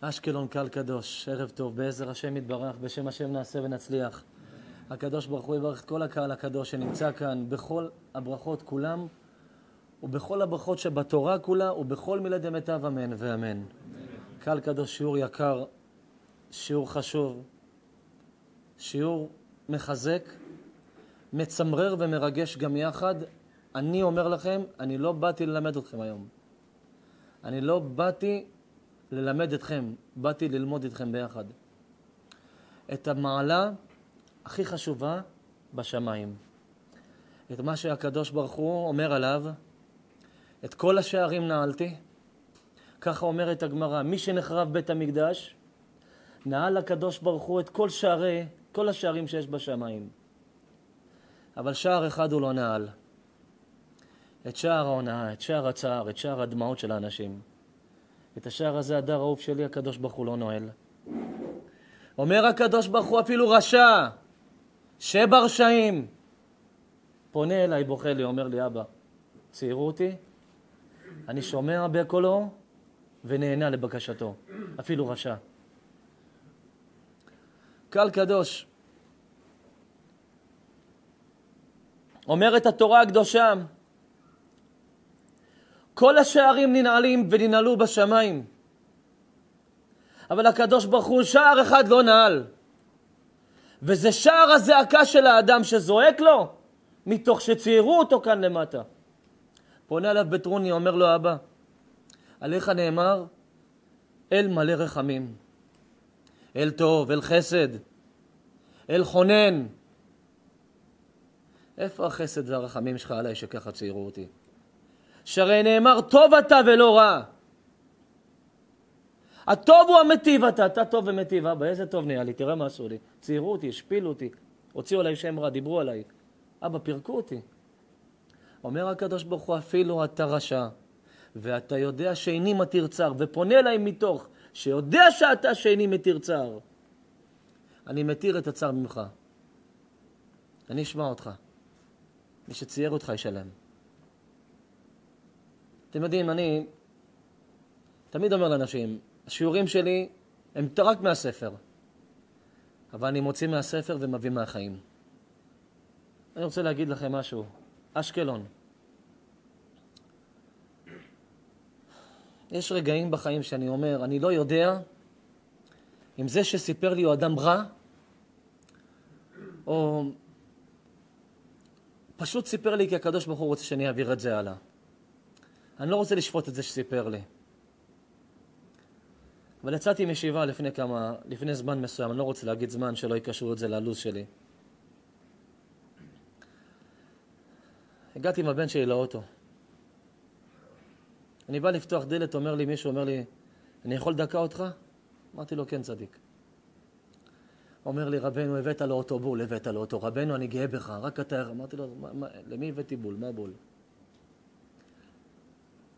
אשקלון קל קדוש, ערב טוב, בעזר השם יתברך, בשם השם נעשה ונצליח. הקדוש ברוך הוא יברך את כל הקהל הקדוש שנמצא כאן, בכל הברכות כולם, ובכל הברכות שבתורה כולה, ובכל מילי דמיטב אמן ואמן. קהל קדוש, שיעור יקר, שיעור חשוב, שיעור מחזק, מצמרר ומרגש גם יחד. אני אומר לכם, אני לא באתי ללמד אתכם היום. אני לא באתי ללמד אתכם, באתי ללמוד אתכם ביחד. את המעלה הכי חשובה בשמיים. את מה שהקדוש ברוך הוא אומר עליו, את כל השערים נעלתי. ככה אומרת הגמרא, מי שנחרב בית המקדש, נעל הקדוש ברוך הוא את כל שערי, כל השערים שיש בשמיים. אבל שער אחד הוא לא נעל. את שער ההונאה, את שער הצער, את שער הדמעות של האנשים. את השער הזה, הדר אהוב שלי, הקדוש ברוך הוא לא נועל. אומר הקדוש ברוך הוא אפילו רשע, שברשעים, פונה אליי, בוכה לי, אומר לי, אבא, ציירו אותי, אני שומע בקולו ונהנה לבקשתו, אפילו רשע. קהל קדוש, אומרת התורה הקדושה, כל השערים ננעלים וננעלו בשמיים. אבל הקדוש ברוך הוא שער אחד לא נעל. וזה שער הזעקה של האדם שזועק לו מתוך שציירו אותו כאן למטה. פונה אליו בטרוני, אומר לו, אבא, עליך נאמר, אל מלא רחמים, אל טוב, אל חסד, אל חונן. איפה החסד והרחמים שלך עליי שככה ציירו אותי? שהרי נאמר טוב אתה ולא רע. הטוב הוא המטיב אתה, אתה טוב ומטיב. אבא, איזה טוב נהיה לי, תראה מה עשו לי. ציירו אותי, השפילו אותי, הוציאו עליי שם רע, דיברו עליי. אבא, פירקו אותי. אומר הקדוש ברוך הוא, אפילו אתה רשע, ואתה יודע שאיני מתיר ופונה אליי מתוך שיודע שאתה שאיני מתיר. אני מתיר את הצער ממך. אני אשמע אותך. מי שצייר אותך ישלם. אתם יודעים, אני תמיד אומר לאנשים, השיעורים שלי הם רק מהספר, אבל אני מוציא מהספר ומביא מהחיים. אני רוצה להגיד לכם משהו. אשקלון. יש רגעים בחיים שאני אומר, אני לא יודע אם זה שסיפר לי הוא אדם רע, או פשוט סיפר לי כי הקדוש ברוך הוא רוצה שאני אעביר את זה הלאה. אני לא רוצה לשפוט את זה שסיפר לי. אבל יצאתי מישיבה לפני כמה, לפני זמן מסוים, אני לא רוצה להגיד זמן שלא יקשרו את זה ללו"ז שלי. הגעתי עם הבן שלי לאוטו. אני בא לפתוח דלת, אומר לי מישהו, אומר לי, אני יכול דקה אותך? אמרתי לו, כן, צדיק. אומר לי, רבנו, הבאת לו אוטו בול, הבאת לו אוטו. רבנו, אני גאה בך, רק אתה... אמרתי לו, מה, מה, למי הבאתי בול? מה בול?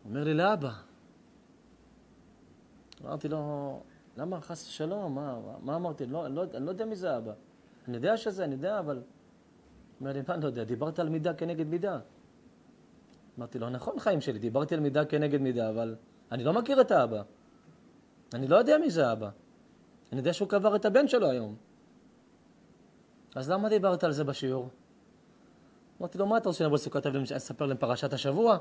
אומר לי, לאבא. אמרתי לו, למה חס ושלום? מה, מה אמרתי? לא, לא, אני לא יודע מי זה אבא. אני יודע שזה, אני יודע, אבל... אומר לי, מה אני לא יודע? דיברת על מידה כנגד מידה. אמרתי לו, נכון, חיים שלי, דיברתי על מידה כנגד מידה, אבל אני לא מכיר את האבא. אני לא יודע מי זה אבא. אני יודע שהוא קבר את הבן שלו היום. אז למה דיברת על זה בשיעור? אמרתי לו, מה אתה רוצה שנבוא לסוכת אבלים, אספר להם פרשת השבוע?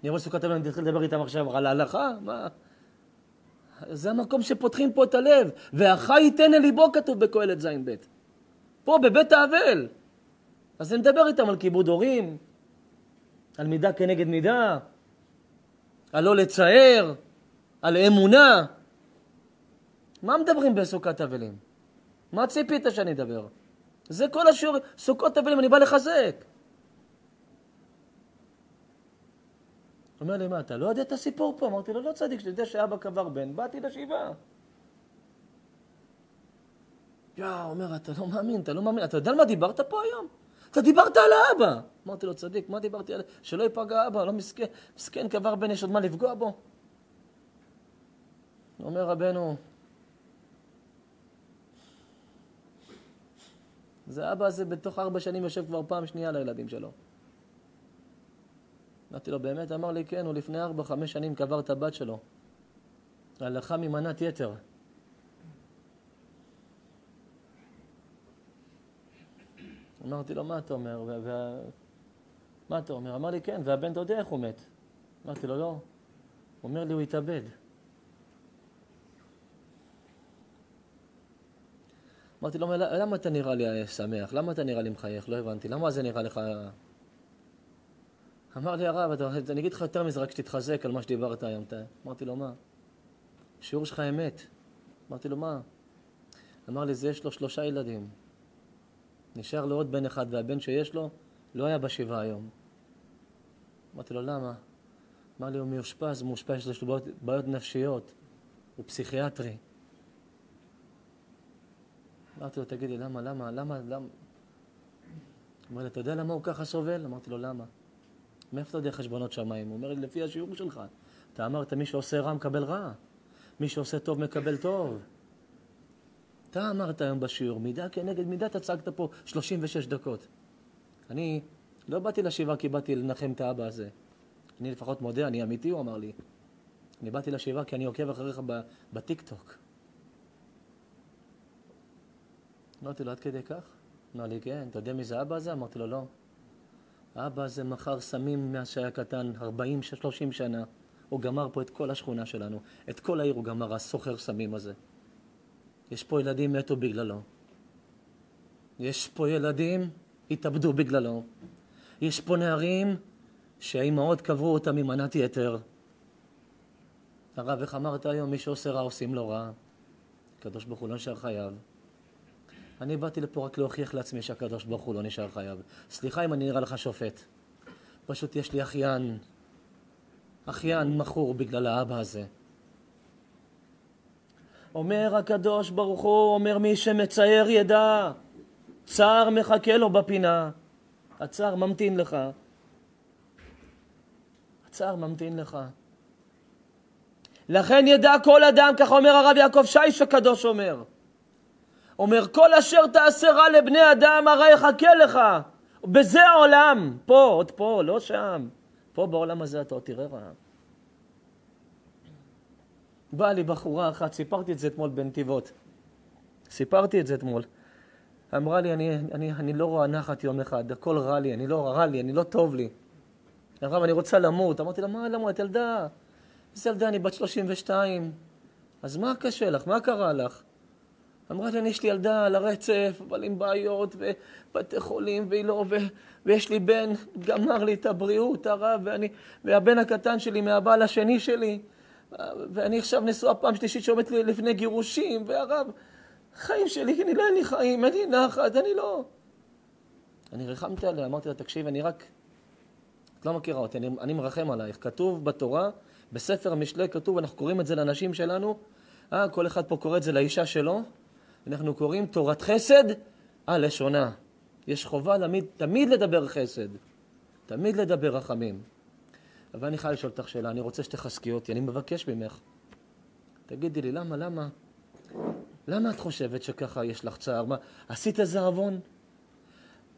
אני אבוא לסוכת אבלים, אני אתחיל לדבר איתם עכשיו על ההלכה? מה? זה המקום שפותחים פה את הלב. והחי ייתן אל ליבו, כתוב בקהלת ז' ב'. פה, בבית האבל. אז אני מדבר איתם על כיבוד הורים, על מידה כנגד מידה, על לא לצער, על אמונה. מה מדברים בסוכת אבלים? מה ציפית שאני אדבר? זה כל השיעור, סוכות אבלים, אני בא לחזק. אומר לי, מה, אתה לא יודע את הסיפור פה? אמרתי לו, לא צדיק, שאתה יודע שאבא קבר בן, באתי לשבעה. יא, אומר, אתה לא מאמין, אתה לא מאמין, אתה יודע על מה דיברת פה היום? אתה דיברת על האבא. אמרתי לו, צדיק, מה דיברתי על... שלא ייפגע אבא, לא מסכן, מסכן קבר בן, יש עוד מה לפגוע בו. אומר רבנו, זה אבא הזה בתוך ארבע שנים יושב כבר פעם שנייה לילדים שלו. אמרתי לו, באמת? אמר לי, כן, הוא לפני ארבע, חמש שנים קבר את הבת שלו. הלכה ממנת יתר. אמרתי לו, מה אתה אומר? וה... מה אתה אומר? אמר לי, כן, והבן, אתה יודע איך הוא מת. אמרתי לו, לא. הוא אומר לי, הוא התאבד. אמרתי לו, למה אתה נראה לי שמח? למה אתה נראה לי מחייך? לא הבנתי. למה זה נראה לך... אמר לי הרב, אני אגיד לך יותר מזה, רק שתתחזק על מה שדיברת היום. אמרתי לו, מה? השיעור שלך אמת. אמרתי לו, מה? אמר לי, זה יש לו שלושה ילדים. נשאר לו עוד בן אחד, והבן שיש לו לא היה בשבעה היום. אמרתי לו, למה? אמר לי, הוא מאושפז, מאושפז, יש לו בעיות, בעיות נפשיות, הוא פסיכיאטרי. אמרתי לו, תגיד לי, למה, למה, למה, למה? הוא אומר לי, אתה יודע למה הוא ככה סובל? אמרתי לו, למה? מאיפה אתה יודע חשבונות שמיים? הוא אומר לפי השיעור שלך. אתה אמרת, מי שעושה רע מקבל רע. מי שעושה טוב מקבל טוב. אתה אמרת היום בשיעור, מידה כנגד מידה, אתה צעקת פה 36 דקות. אני לא באתי לשבעה כי באתי לנחם את האבא הזה. אני לפחות מודה, אני אמיתי, הוא אמר לי. אני באתי לשבעה כי אני עוקב אחריך בטיקטוק. אמרתי לו, עד כדי כך? אמר לי, כן, אתה יודע מי זה האבא הזה? אמרתי לו, לא. האבא הזה מכר סמים מאז שהיה קטן, 40-30 שנה. הוא גמר פה את כל השכונה שלנו. את כל העיר הוא גמר, הסוחר סמים הזה. יש פה ילדים מתו בגללו. יש פה ילדים התאבדו בגללו. יש פה נערים שהאימהות קברו אותם ממנת יתר. הרב, איך אמרת היום, מי שעושה רע עושים לו רע. הקדוש ברוך הוא לא נשאר חייב. אני באתי לפה רק להוכיח לעצמי שהקדוש ברוך הוא לא נשאר חייב. סליחה אם אני נראה לך שופט. פשוט יש לי אחיין, אחיין מכור בגלל האבא הזה. אומר הקדוש ברוך הוא, אומר מי שמצייר ידע, צער מחכה לו בפינה. הצער ממתין לך. הצער ממתין לך. לכן ידע כל אדם, כך אומר הרב יעקב שיש הקדוש אומר. אומר, כל אשר תעשה רע לבני אדם, הרע יחכה לך. בזה העולם, פה, עוד פה, לא שם. פה בעולם הזה אתה עוד תראה רע. באה לי בחורה אחת, סיפרתי את זה אתמול בנתיבות. סיפרתי את זה אתמול. אמרה לי, אני, אני, אני לא רואה נחת יום אחד, הכל רע לי, אני לא רע לי, אני לא טוב לי. הרב, אני רוצה למות. אמרתי לה, מה למות? ילדה. איזה ילדה, אני בת 32. אז מה קשה לך? מה קרה לך? אמרה לי, יש לי ילדה על הרצף, אבל עם בעיות, ובתי חולים, והיא לא, ו, ויש לי בן, גמר לי את הבריאות, הרב, ואני, והבן הקטן שלי מהבעל השני שלי, ואני עכשיו נשואה פעם שלישית שעומדת לפני גירושים, והרב, חיים שלי, אני לא אין לי חיים, אין לי נחת, אני לא... אני ריחמתי עליה, אמרתי לה, תקשיב, אני רק... את לא מכירה אותי, אני, אני מרחם עלייך. כתוב בתורה, בספר המשלי כתוב, אנחנו קוראים את זה לנשים שלנו, אה, כל אחד פה קורא את זה לאישה שלו, אנחנו קוראים תורת חסד על לשונה. יש חובה תמיד, תמיד לדבר חסד, תמיד לדבר רחמים. אבל אני חייב לשאול אותך שאלה, אני רוצה שתחזקי אותי, אני מבקש ממך. תגידי לי, למה, למה? למה את חושבת שככה יש לך צער? מה, עשית איזה עוון?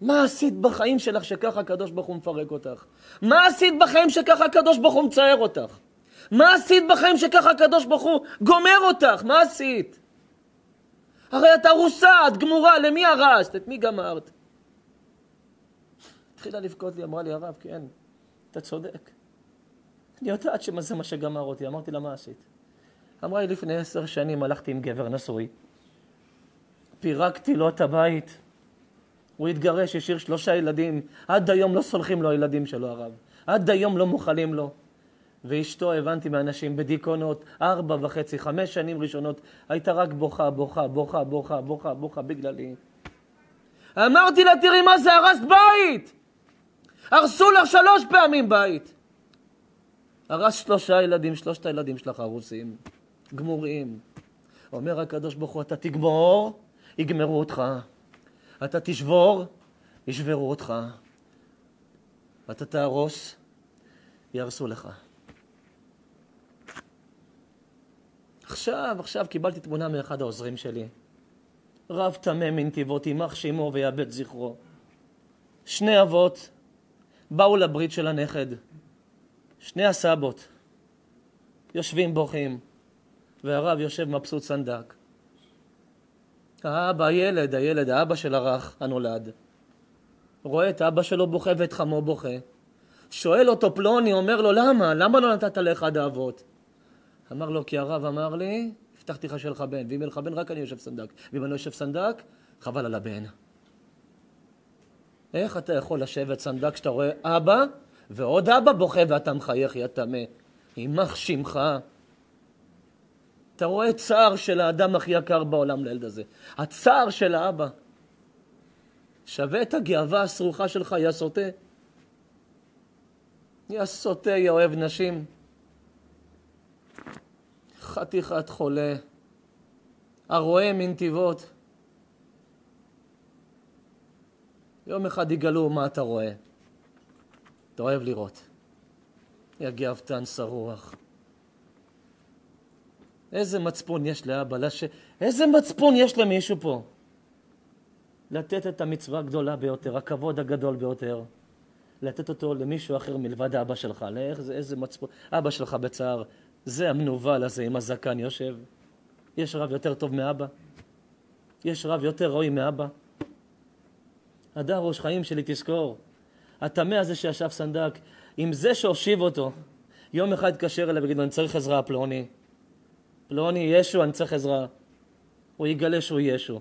מה עשית בחיים שלך שככה הקדוש ברוך הוא מפרק אותך? מה עשית בחיים שככה הקדוש ברוך הוא מצער אותך? מה עשית בחיים שככה הקדוש ברוך הוא גומר אותך? מה עשית? הרי את ארוסה, את גמורה, למי הרסת? את מי גמרת? התחילה לבכות לי, אמרה לי, הרב, כן, אתה צודק. אני יודעת שזה מה שגמר אותי. אמרתי לה, מה עשית? אמרה לי, לפני עשר שנים הלכתי עם גבר נשוי, פירקתי לו את הבית, הוא התגרש, השאיר שלושה ילדים, עד היום לא סולחים לו הילדים שלו, הרב. עד היום לא מוכלים לו. ואשתו, הבנתי מאנשים, בדיכאונות, ארבע וחצי, חמש שנים ראשונות, הייתה רק בוכה, בוכה, בוכה, בוכה, בוכה, בוכה בגללי. אמרתי לה, תראי מה זה, הרסת בית! הרסו לך שלוש פעמים בית. הרס שלושה ילדים, שלושת הילדים שלך הרוסים, גמורים. אומר הקדוש ברוך הוא, אתה תגמור, יגמרו אותך. אתה תשבור, ישברו אותך. אתה תהרוס, יהרסו לך. עכשיו, עכשיו קיבלתי תמונה מאחד העוזרים שלי. רב טמא מנתיבות, יימח שמו ויאבד זכרו. שני אבות באו לברית של הנכד. שני הסבות יושבים בוכים. והרב יושב מבסוט סנדק. האבא, הילד, הילד, האבא של הרך הנולד, רואה את אבא שלו בוכה ואת חמו בוכה. שואל אותו פלוני, אומר לו, למה? למה לא נתת לאחד האבות? אמר לו, כי הרב אמר לי, הבטחתי לך שיהיה לך בן, ואם יהיה לך בן, רק אני יושב סנדק. ואם אני לא יושב סנדק, חבל על הבן. איך אתה יכול לשבת סנדק כשאתה רואה אבא ועוד אבא בוכה ואתה מחייך, יא טמא? יימח שמך. אתה רואה צער של האדם הכי יקר בעולם לילד הזה. הצער של האבא. שווה את הגאווה הסרוכה שלך, יא סוטה. יא סוטה, יא אוהב נשים. חתיכת חולה. הרואה מנתיבות. יום אחד יגלו מה אתה רואה. אתה אוהב לראות. יא גאוותן שרוח. איזה מצפון יש לאבא, לש... איזה מצפון יש למישהו פה? לתת את המצווה הגדולה ביותר, הכבוד הגדול ביותר, לתת אותו למישהו אחר מלבד אבא שלך. לאיזה, איזה מצפון, אבא שלך בצער, זה המנוול הזה עם הזקן יושב. יש רב יותר טוב מאבא? יש רב יותר ראוי מאבא? הדר ראש חיים שלי, תזכור. הטמא הזה שישב סנדק, עם זה שהושיב אותו, יום אחד התקשר אליו ויגיד לו, אני צריך עזרה, פלוני. פלוני, ישו, אני צריך עזרה. הוא יגלה שהוא ישו.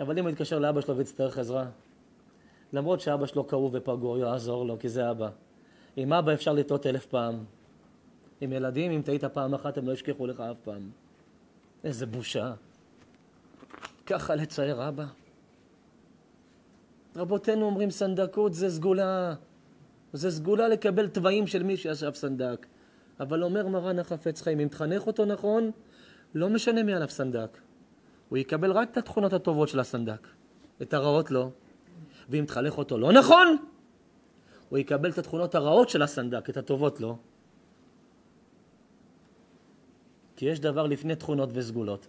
אבל אם הוא יתקשר לאבא שלו ויצטרך עזרה, למרות שאבא שלו כאוב ופגוע, יעזור לו, כי זה אבא. עם אבא אפשר לטעות אלף פעם. עם ילדים, אם טעית פעם אחת, הם לא ישכחו לך אף פעם. איזה בושה. ככה לצייר אבא. רבותינו אומרים סנדקות זה סגולה. זה סגולה לקבל תוואים של מי שישב סנדק. אבל אומר מרן החפץ חיים, אם תחנך אותו נכון, לא משנה מי עליו סנדק. הוא יקבל רק את התכונות הטובות של הסנדק, את הרעות לא. ואם תחנך אותו לא נכון, הוא יקבל את התכונות הרעות של הסנדק, את הטובות לא. כי יש דבר לפני תכונות וסגולות.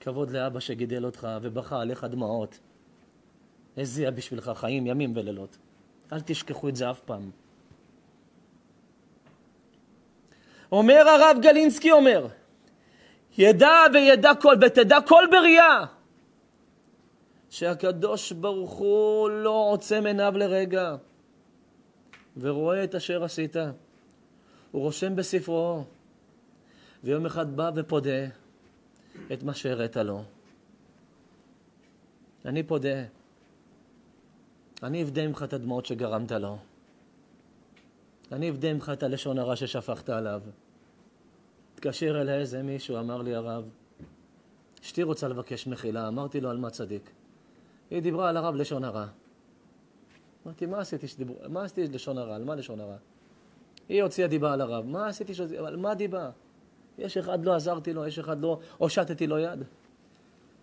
כבוד לאבא שגידל אותך ובכה עליך דמעות. הזיע בשבילך חיים ימים ולילות. אל תשכחו את זה אף פעם. אומר הרב גלינסקי אומר, ידע וידע כל, ותדע כל בריאה, שהקדוש ברוך הוא לא עוצם עיניו לרגע, ורואה את אשר עשית. הוא רושם בספרו, ויום אחד בא ופודה את מה שהראית לו. אני פודה. אני אבדה ממך את הדמעות שגרמת לו. אני אבדה ממך את הלשון הרע ששפכת עליו. התקשר אליי איזה מישהו, אמר לי הרב, אשתי רוצה לבקש מחילה, אמרתי לו על מה צדיק. היא דיברה על הרב לשון הרע. אמרתי, מה עשיתי שדיבר... מה עשיתי לשון הרע? על מה לשון הרע? היא הוציאה דיבה על הרב. מה עשיתי ש... על מה דיבה? יש אחד לא עזרתי לו, יש אחד לא הושטתי לו יד.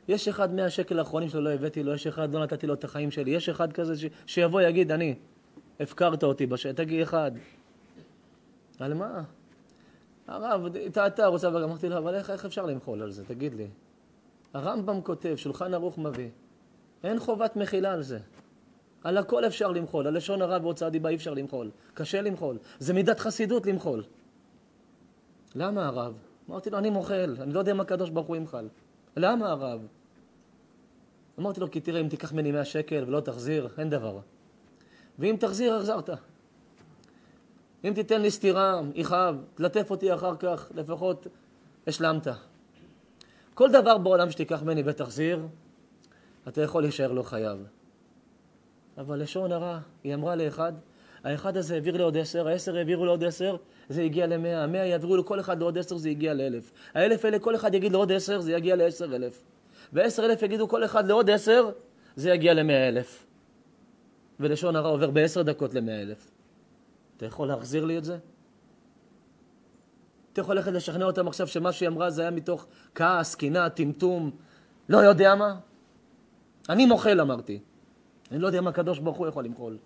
יש אחד מאה שקל האחרונים שלו לא הבאתי לו, יש אחד לא נתתי לו את החיים שלי, יש אחד כזה ש... שיבוא יגיד, אני, הפקרת אותי בשטח, תגיד אחד. על מה? הרב, אתה רוצה, אמרתי לו, אבל איך, איך אפשר למחול על זה? תגיד לי. הרמב"ם כותב, שולחן ערוך מביא, אין חובת מחילה על זה. על הכל אפשר למחול, על לשון הרע והוצאה דיבה אי אפשר למחול. קשה למחול. זה מידת חסידות למחול. למה הרב? אמרתי לו, אני מוחל, אני לא יודע מה הקדוש ברוך הוא ימחל. למה הרב? אמרתי לו, כי תראה, אם תיקח ממני 100 שקל ולא תחזיר, אין דבר. ואם תחזיר, החזרת. אם תיתן לי סטירה, יכאב, תלטף אותי אחר כך, לפחות השלמת. כל דבר בעולם שתיקח ממני ותחזיר, אתה יכול להישאר לא חייב. אבל לשון הרע, היא אמרה לאחד, האחד הזה העביר לי עוד עשר, העשר העבירו לו עוד עשר, זה הגיע למאה, המאה יעבירו לכל אחד לעוד עשר, זה הגיע לאלף. האלף האלה, כל אחד יגיד לעוד עשר, זה יגיע לעשר אלף. ועשר אלף יגידו כל אחד לעוד עשר, זה יגיע למאה אלף. ולשון הרע עובר בעשר דקות למאה אלף. אתה יכול להחזיר לי את זה? אתה יכול ללכת לשכנע אותם עכשיו שמה שהיא אמרה זה היה מתוך כעס, קנאה, טמטום, לא יודע מה? אני מוחל, אמרתי. אני לא יודע מה הקדוש ברוך הוא יכול למחול.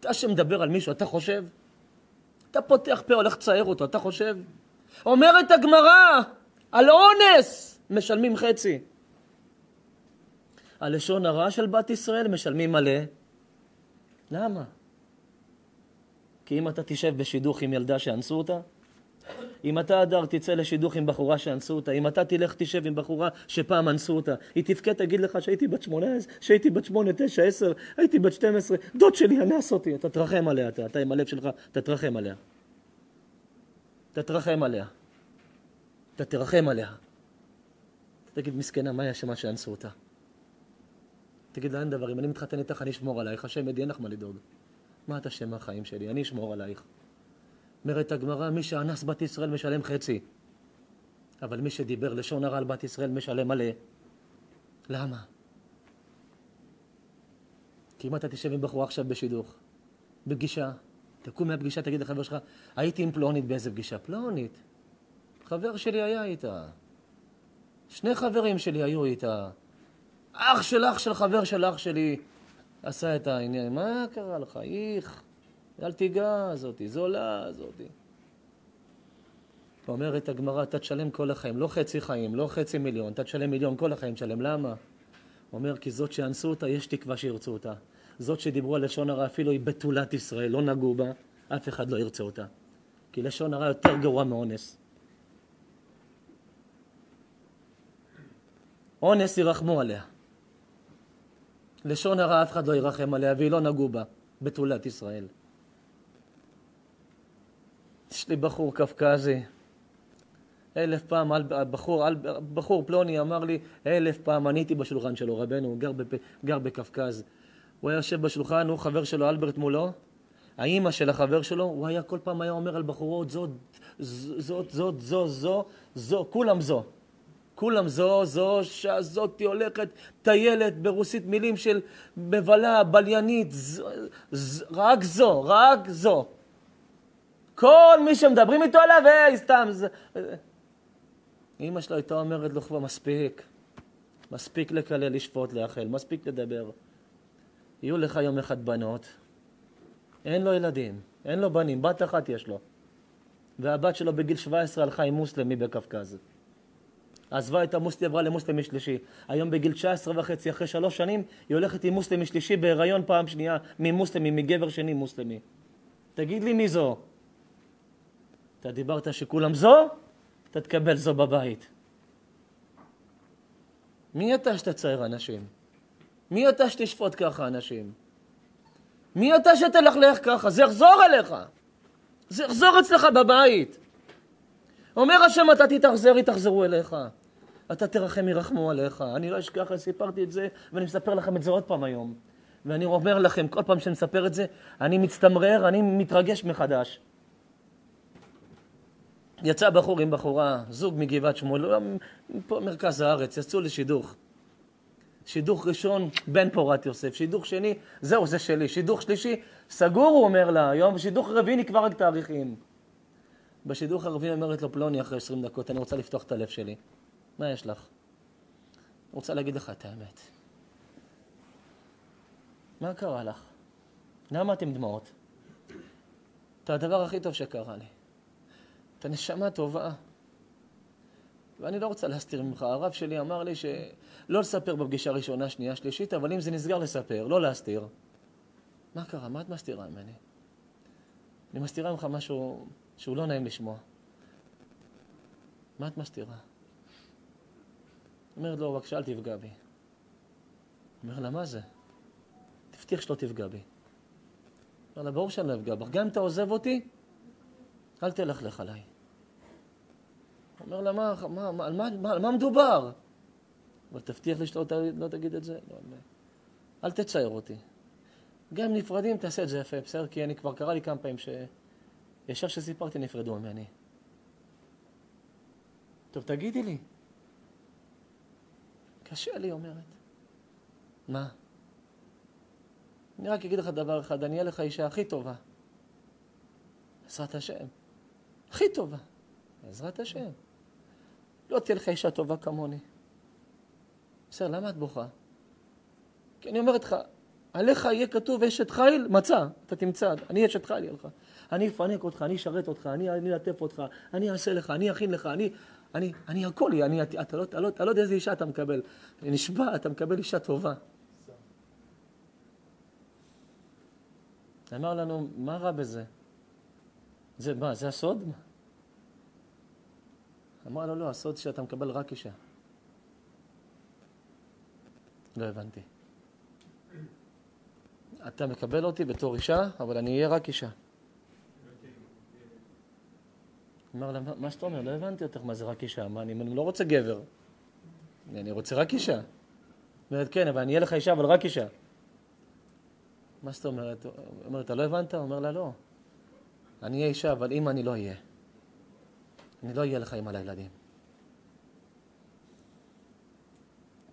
אתה שמדבר על מישהו, אתה חושב? אתה פותח פה, הולך לצייר אותו, אתה חושב? אומרת הגמרא, על אונס משלמים חצי. על לשון הרע של בת ישראל משלמים מלא. למה? כי אם אתה תשב בשידוך עם ילדה שאנסו אותה, אם אתה, אדר, תצא לשידוך עם בחורה שאנסו אותה, אם אתה תלך תשב עם בחורה שפעם אנסו אותה, היא תבכה, תגיד לך שהייתי בת שמונה, שהייתי בת שמונה, תשע, עשר, הייתי בת שתים עשרה, דוד שלי אנס אותי, אתה תרחם עליה, אתה, אתה עם הלב שלך, תרחם עליה. אתה תרחם עליה. אתה תרחם עליה. תגיד, מסכנה, מה היה שמה שאנסו אותה? תגיד לה, אין דבר, אם אני מתחתן איתך, אני אשמור עלייך, השם ידי, אין לך מה לדאוג. מה אתה שם מהחיים שלי? אני אשמור עלייך. אומרת הגמרא, מי שאנס בת ישראל משלם חצי. אבל מי שדיבר לשון הרע על בת ישראל משלם מלא. למה? כי אם אתה תשב עם בחורה עכשיו בשידוך, בפגישה, תקום מהפגישה, תגיד לחבר שלך, הייתי עם פלונית באיזה פגישה? פלונית. חבר שלי היה איתה. שני חברים שלי היו איתה. אח של אח של חבר של אח שלי עשה את העניין. מה קרה לך? איך? אל תיגע זאתי, זולה זאתי. אומרת הגמרא, אתה תשלם כל החיים, לא חצי חיים, לא חצי מיליון, אתה תשלם מיליון כל החיים, תשלם. למה? אומר, כי זאת שאנסו אותה, יש תקווה שירצו אותה. זאת שדיברו על לשון הרע, אפילו היא בתולת ישראל, לא נגעו בה, אף אחד לא ירצה אותה. כי לשון הרע יותר גרוע מאונס. אונס ירחמו עליה. לשון הרע אף אחד לא ירחם עליה, והיא לא נגעו בה, בתולת ישראל. יש לי בחור קפקזי, אלף פעם, בחור, בחור פלוני אמר לי, אלף פעם עניתי בשולחן שלו, רבנו, גר, בפ, גר בקפקז. הוא היה יושב בשולחן, הוא חבר שלו, אלברט מולו, האימא של החבר שלו, הוא היה כל פעם היה אומר על בחורות, זאת, זאת, זאת, זו, זו, זו, כולם זו. כולם זו, זו, שהזאתי הולכת, טיילת, ברוסית מילים של מבלה, בליינית, ז, ז, רק זו, רק זו. כל מי שמדברים איתו עליו, היי, סתם. זה... אמא שלו הייתה אומרת לו כבר, מספיק. מספיק לקלל, לשפוט, לאחל, מספיק לדבר. יהיו לך יום אחד בנות, אין לו ילדים, אין לו בנים, בת אחת יש לו. והבת שלו בגיל 17 הלכה עם מוסלמי בקווקז. עזבה את המוסלמי, עברה למוסלמי שלישי. היום בגיל 19 וחצי, אחרי שלוש שנים, היא הולכת עם מוסלמי שלישי בהיריון פעם שנייה ממוסלמי, מגבר שני מוסלמי. תגיד לי מי זו? אתה דיברת שכולם זו? אתה תקבל זו בבית. מי אתה שתצייר אנשים? מי אתה שתשפוט ככה אנשים? מי אתה שתלכלך ככה? זה יחזור אליך. זה יחזור אצלך בבית. אומר השם, אתה תתאכזר, יתאכזרו אליך. אתה תרחם, ירחמו עליך. אני לא אשכח, סיפרתי את זה, ואני מספר לכם את זה עוד פעם היום. ואני אומר לכם, כל פעם שאני מספר את זה, אני מצטמרר, אני מתרגש מחדש. יצא בחור עם בחורה, זוג מגבעת שמואל, לא, פה מרכז הארץ, יצאו לשידוך. שידוך ראשון, בן פורת יוסף. שידוך שני, זהו, זה שלי. שידוך שלישי, סגור, הוא אומר לה, היום שידוך רביעי נקבע רק תאריכים. בשידוך הרביעי אומרת לו פלוני אחרי 20 דקות, אני רוצה לפתוח את הלב שלי. מה יש לך? אני רוצה להגיד לך את האמת. מה קרה לך? למה את עם דמעות? אתה הדבר הכי טוב שקרה לי. אתה נשמה טובה. ואני לא רוצה להסתיר ממך. הרב שלי אמר לי שלא לספר בפגישה ראשונה, שנייה, שלישית, אבל אם זה נסגר לספר, לא להסתיר. מה קרה? מה את מסתירה ממני? אני מסתירה ממך משהו שהוא לא נעים לשמוע. מה את מסתירה? אומרת לו, בבקשה, אל תפגע בי. אומר לה, מה זה? תבטיח שלא תפגע בי. אומר לה, ברור שאני לא אפגע בך. גם אם אתה עוזב אותי, אל תלכלך עליי. אומר לה, מה, מה, מה, על, מה, מה, על מה מדובר? אבל תבטיח לי שלא לא תגיד את זה. לא, לא. אל תצייר אותי. גם אם נפרדים, תעשה את זה יפה, בסדר? כי אני כבר קרה לי כמה פעמים שישר כשסיפרתי נפרדו ממני. טוב, תגידי לי. קשה לי, אומרת. מה? אני רק אגיד לך דבר אחד, אני אהיה לך אישה הכי טובה. בעזרת השם. הכי טובה. בעזרת השם. לא תהיה לך אישה טובה כמוני. בסדר, למה את בוכה? כי אני אומרת לך, עליך יהיה כתוב אשת חיל, מצא, אתה תמצא, אני אשת חיל יהיה לך. אני אפנק אותך, אני אשרת אותך, אני אלטף אותך, אני אעשה לך, אני אכין לך, אני, אני, אני הכל, אני, אתה, לא, אתה, לא, אתה לא יודע איזה אישה אתה מקבל. נשבע, אתה מקבל אישה טובה. אמר לנו, מה רע בזה? זה מה, זה הסוד? אמר לו, לא, הסוד שאתה מקבל רק אישה. לא הבנתי. אתה מקבל אותי בתור אישה, אבל אני אהיה רק אישה. אמר לה, מה שאתה אומר, לא הבנתי אותך מה זה רק אישה. מה, אני לא רוצה גבר. אני רוצה רק אישה. אומרת, כן, אבל אני אהיה לך אישה, אבל רק אישה. מה זאת אומרת? אומרת, אתה לא הבנת? אומר לה, לא. אני אהיה אישה, אבל אם אני לא אהיה. אני לא אהיה לך אימא לילדים.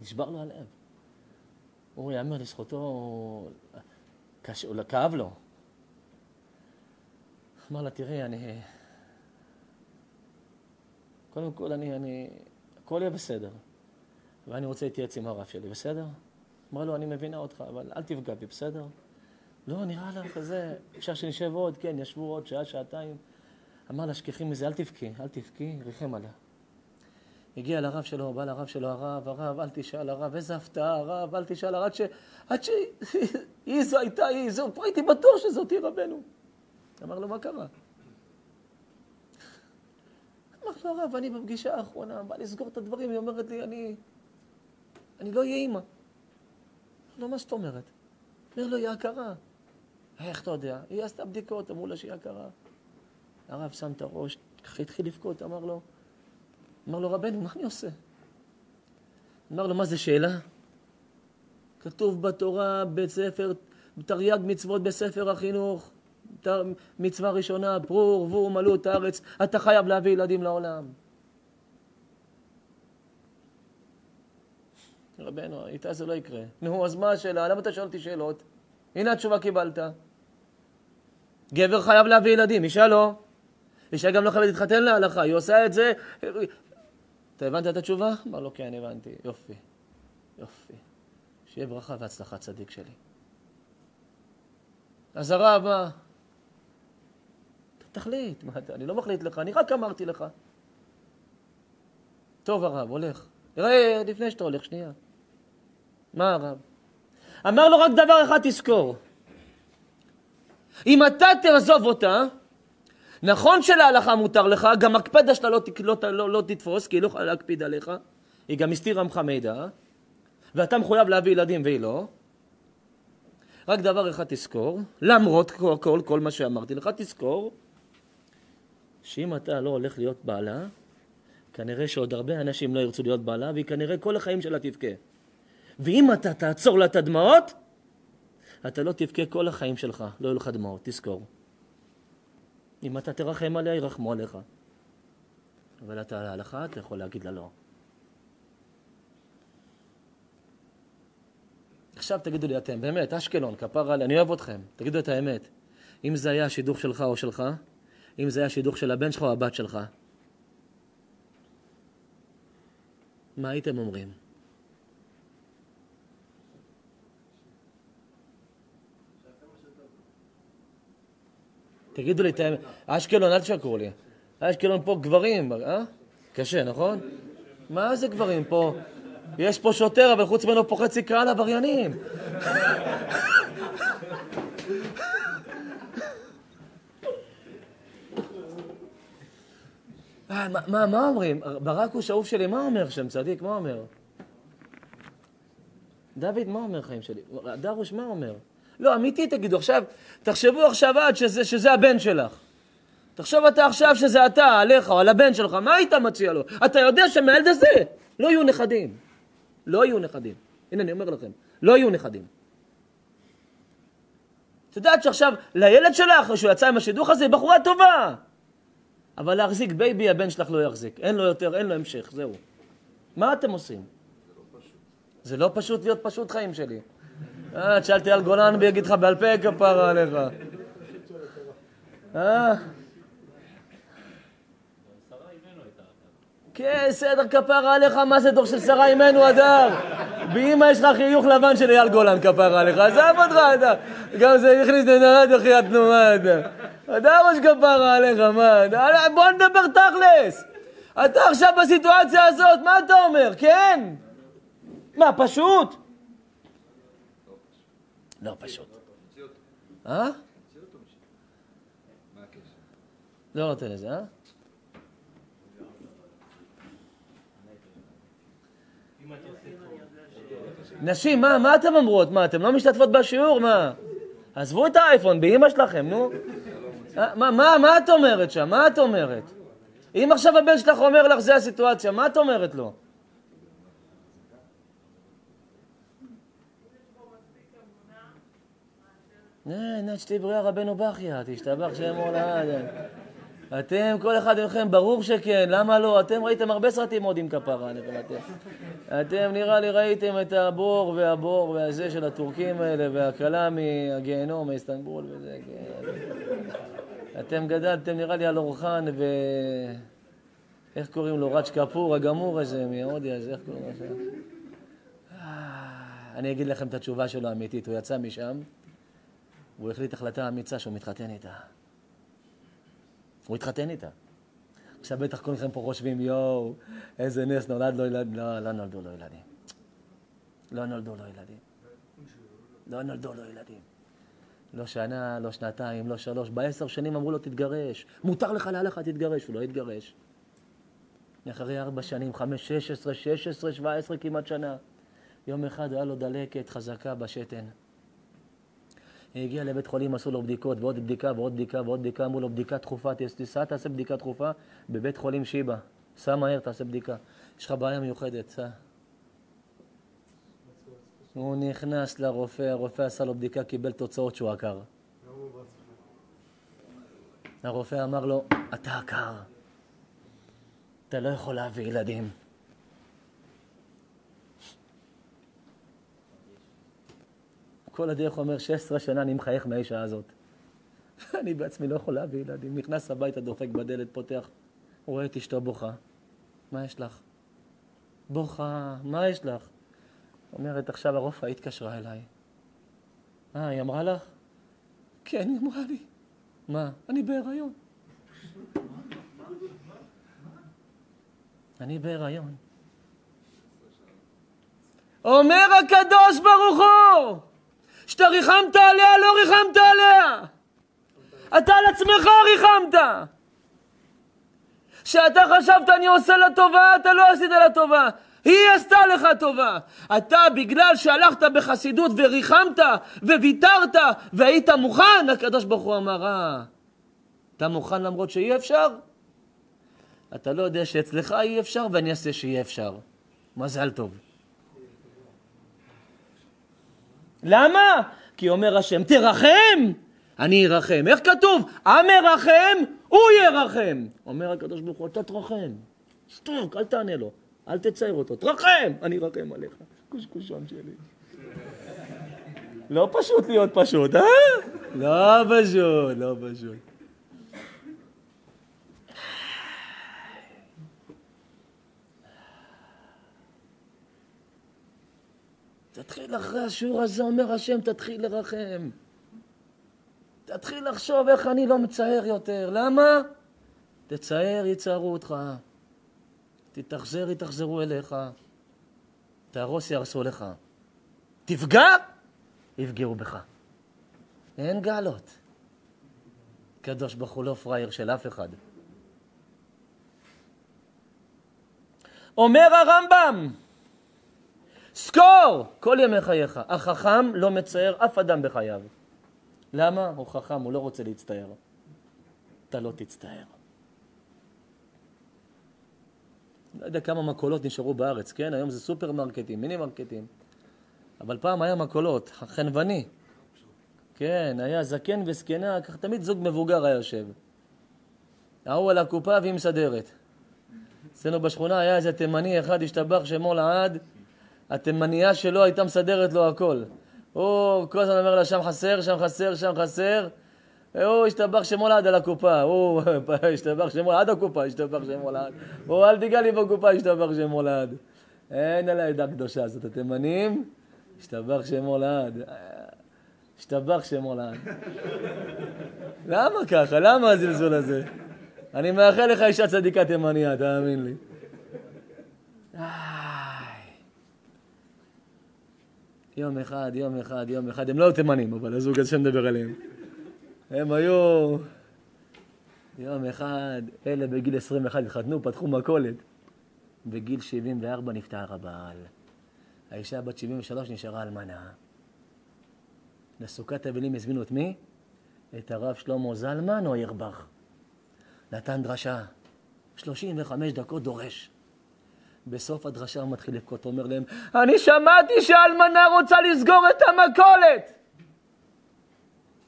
נשבר לו הלב. הוא יאמר לזכותו, קש... כאב לו. אמר לה, תראי, אני... קודם כל, אני, אני... הכל יהיה בסדר. ואני רוצה להתייעץ עם הרב שלי, בסדר? אמר לו, אני מבינה אותך, אבל אל תפגע בי, בסדר? לא, נראה לך כזה, אפשר שנשב עוד? כן, ישבו עוד שעה, שעתיים. אמר לה, שכחי מזה, אל תבכי, אל תבכי, ריחם עליה. הגיע לרב שלו, בא לרב שלו, הרב, הרב, אל תשאל, הרב, איזה הפתעה, הרב, אל תשאל, עד ש... עד ש... היא זו הייתה היא, זו, כבר הייתי בטוח שזאת היא רבנו. אמר לו, מה קרה? אמר לו, הרב, אני בפגישה האחרונה, בא לסגור את הדברים, היא אומרת לי, אני... אני לא אהיה אימא. לא, מה זאת אומרת? אומר לו, היא הכרה. איך אתה יודע? היא עשתה בדיקות, אמרו לה שהיא הכרה. הרב שם את הראש, ככה התחיל לבכות, אמר לו, אמר לו, רבנו, מה אני עושה? אמר לו, מה זה שאלה? כתוב בתורה, בית ספר, תרי"ג מצוות בספר החינוך, מצווה ראשונה, פרו ורבו מלאו את הארץ, אתה חייב להביא ילדים לעולם. רבנו, איתה זה לא יקרה. נו, אז מה השאלה? למה אתה שואל אותי שאלות? הנה התשובה קיבלת. גבר חייב להביא ילדים, אישה לא. אישה גם לא חייבת להתחתן להלכה, היא עושה את זה. אתה הבנת את התשובה? אמר לו, כן, הבנתי. יופי, יופי. שיהיה ברכה והצלחה צדיק שלי. אז הרב, מה? תחליט, מה אתה, אני לא מחליט לך, אני רק אמרתי לך. טוב הרב, הולך. ראה, לפני שאתה הולך, שנייה. מה הרב? אמר לו רק דבר אחד תזכור. אם אתה תעזוב אותה, נכון שלהלכה מותר לך, גם הקפדה שלה לא, לא, לא, לא תתפוס, כי היא לא יכולה להקפיד עליך, היא גם הסתירה ממך מידע, ואתה מחויב להביא ילדים והיא לא. רק דבר אחד תזכור, למרות כל, כל, כל מה שאמרתי לך, תזכור שאם אתה לא הולך להיות בעלה, כנראה שעוד הרבה אנשים לא ירצו להיות בעלה, והיא כנראה כל החיים שלה תבכה. ואם אתה תעצור לה את הדמעות, אתה לא תבכה כל החיים שלך, לא יהיו לך דמעות, תזכור. אם אתה תרחם עליה, ירחמו עליך. אבל אתה להלכה, אתה יכול להגיד לה לא. עכשיו תגידו לי אתם, באמת, אשקלון, כפרה אני אוהב אתכם, תגידו את האמת. אם זה היה השידוך שלך או שלך, אם זה היה השידוך של הבן שלך או הבת שלך, מה הייתם אומרים? תגידו לי את האמת, אשקלון, אל תשקרו לי. אשקלון פה גברים, אה? קשה, נכון? מה זה גברים פה? יש פה שוטר, אבל חוץ ממנו פה חצי קהל עבריינים. אה, מה, מה אומרים? ברק הוא שאוף שלי, מה אומר שם צדיק? מה אומר? דוד, מה אומר חיים שלי? דרוש, מה אומר? לא, אמיתי תגידו, עכשיו, תחשבו עכשיו עד שזה, שזה הבן שלך. תחשוב אתה עכשיו שזה אתה, עליך או על הבן שלך, מה היית מציע לו? אתה יודע שמהילד הזה לא יהיו נכדים. לא יהיו נכדים. הנה, אני אומר לכם, לא יהיו נכדים. את יודעת שעכשיו, לילד שלך, כשהוא יצא עם השידוך הזה, היא בחורה טובה. אבל להחזיק בייבי, הבן שלך לא יחזיק. אין לו יותר, אין לו המשך, זהו. מה אתם עושים? זה לא פשוט להיות פשוט חיים שלי. אה, תשאלתי על גולן ויגיד לך בעל פה כפרה עליך. אה? כן, בסדר, כפרה עליך, מה זה דור של שרה אימנו הדר? באמא יש לך חיוך לבן של אייל גולן, כפרה עליך, עזב אותך אתה. גם זה הכניס לנרד החייתנו, מה אתה? הדר ראש כפרה עליך, מה? בוא נדבר תכלס. אתה עכשיו בסיטואציה הזאת, מה אתה אומר? כן? מה, פשוט? לא פשוט. אה? לא נותן לזה, אה? נשים, מה, מה אתן אומרות? מה, אתן לא משתתפות בשיעור? מה? עזבו את האייפון, באימא שלכם, נו. אה, מה, מה, מה את אומרת שם? מה את אומרת? אם עכשיו הבן שלך אומר לך, זה הסיטואציה, מה את אומרת לו? נת שתי בריאה רבנו בכיה, תשתבח שם עולד. אתם, כל אחד מכם, ברור שכן, למה לא? אתם ראיתם הרבה סרטים עוד עם כפרה, אני אתם. אתם נראה לי ראיתם את הבור והבור והזה של הטורקים האלה, והכלה מהגיהנום, מאיסטנבול וזה, כן. אתם גדלתם נראה לי על אורחן ו... איך קוראים לו? רג' קפור, הגמור הזה, מהודי הזה, איך קוראים לו? אה, אני אגיד לכם את התשובה שלו האמיתית, הוא יצא משם, והוא החליט החלטה אמיצה שהוא מתחתן איתה. הוא התחתן איתה. עכשיו בטח כולכם פה חושבים, יואו, איזה נס, נולד לו ילדים. לא, לא נולדו לו ילדים. לא נולדו לו ילדים. לא נולדו לו ילדים. לא שנה, לא שנתיים, לא שלוש. בעשר שנים אמרו לו, תתגרש. מותר לך להלכה, תתגרש. הוא לא התגרש. אחרי ארבע שנים, חמש, שש עשרה, שש עשרה, שבע עשרה, כמעט שנה. יום אחד היה לו דלקת חזקה בשתן. הגיע לבית חולים, עשו לו בדיקות, ועוד בדיקה, ועוד בדיקה, ועוד בדיקה, אמרו לו, בדיקה דחופה, תיסע, תעשה בדיקה דחופה בבית חולים שיבא. סע מהר, תעשה בדיקה. יש לך בעיה מיוחדת, סע. הוא נכנס לרופא, הרופא עשה לו בדיקה, קיבל תוצאות שהוא עקר. הרופא אמר לו, אתה עקר, אתה לא יכול להביא ילדים. כל הדרך אומר, 16 שנה אני מחייך מהאישה הזאת. אני בעצמי לא יכול להביא ילדים. נכנס הביתה, דופק בדלת, פותח, רואה את אשתו בוכה. מה יש לך? בוכה, מה יש לך? אומרת, עכשיו הרופאה התקשרה אליי. אה, היא אמרה לך? כן, היא אמרה לי. מה? אני בהיריון. אני בהיריון. אומר הקדוש ברוך הוא שאתה ריחמת עליה, לא ריחמת עליה. אתה על עצמך ריחמת. שאתה חשבת אני עושה לה טובה, אתה לא עשית לה טובה. היא עשתה לך טובה. אתה, בגלל שהלכת בחסידות וריחמת וויתרת והיית מוכן, הקדוש ברוך הוא אמר, אה, אתה מוכן למרות שאי אפשר? אתה לא יודע שאצלך אי אפשר ואני אעשה שיהיה אפשר. מזל טוב. למה? כי אומר השם, תרחם, אני ארחם. איך כתוב? המרחם, הוא ירחם. אומר הקדוש ברוך הוא, אתה תרחם. שתוק, אל תענה לו. אל תצייר אותו. תרחם, אני ארחם עליך. קושקושון שלי. לא פשוט להיות פשוט, אה? לא פשוט, לא פשוט. תתחיל אחרי השיעור הזה, אומר השם, תתחיל לרחם. תתחיל לחשוב איך אני לא מצער יותר. למה? תצער, יצערו אותך. תתאכזר, יתאכזרו אליך. תהרוס, יהרסו לך. תפגע, יפגעו בך. אין גלות. קדוש ברוך הוא לא פראייר של אף אחד. אומר הרמב"ם, זכור כל ימי חייך, החכם לא מצייר אף אדם בחייו. למה? הוא חכם, הוא לא רוצה להצטער. אתה לא תצטער. לא יודע כמה מכולות נשארו בארץ, כן? היום זה סופרמרקטים, מיני מרקטים. אבל פעם היה מכולות, חנווני. כן, היה זקן וזקנה, ככה תמיד זוג מבוגר היה יושב. ההוא על הקופה והיא מסדרת. אצלנו בשכונה היה איזה תימני אחד, השתבח שמו לעד, התימניה שלו הייתה מסדרת לו הכל. הוא כל הזמן אומר לה, שם חסר, שם חסר, שם חסר. הוא השתבח שמו לעד על הקופה, הוא השתבח שמו לעד הקופה, השתבח שמו לעד. הוא אל תיגע לי בקופה, השתבח שמו לעד. אין על העדה הקדושה הזאת, התימנים, השתבח שמו לעד. השתבח שמו לעד. למה ככה? למה הזלזול הזה? אני מאחל לך אישה צדיקה תימניה, תאמין לי. יום אחד, יום אחד, יום אחד, הם לא היו תימנים, אבל הזוג הזה שנדבר עליהם. הם היו יום אחד, אלה בגיל 21 התחתנו, פתחו מכולת. בגיל 74 נפטר הבעל. האישה בת 73 נשארה אלמנה. לסוכת אבלים הזמינו את מי? את הרב שלמה זלמן או ירבך. נתן דרשה, 35 דקות דורש. בסוף הדרשה הוא מתחיל לבכות, אומר להם, אני שמעתי שהאלמנה רוצה לסגור את המכולת!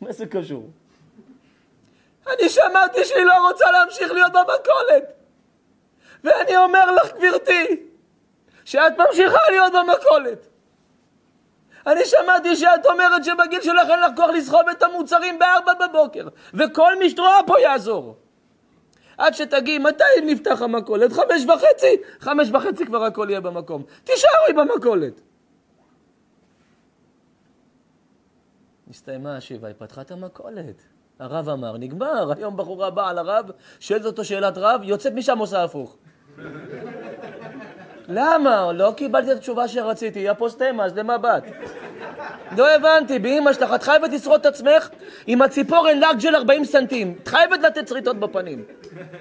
מה זה קשור? אני שמעתי שהיא לא רוצה להמשיך להיות במכולת! ואני אומר לך, גברתי, שאת ממשיכה להיות במכולת. אני שמעתי שאת אומרת שבגיל שלך אין לך כוח לסחוב את המוצרים בארבע בבוקר, וכל מי שתרואה פה יעזור. עד שתגיעי, מתי נפתח המכולת? חמש וחצי? חמש וחצי כבר הכל יהיה במקום. תישארי במכולת. הסתיימה השיבה, היא פתחה את המכולת. הרב אמר, נגמר, היום בחורה באה על הרב, שואלת אותו שאלת רב, יוצאת משם עושה הפוך. למה? לא קיבלתי את התשובה שרציתי, היא אפוסטמה, אז למה באת? לא הבנתי, באמא שלך, את חייבת לשרוד את עצמך עם הציפורן לאג של 40 סנטים. את חייבת לתת שריטות בפנים.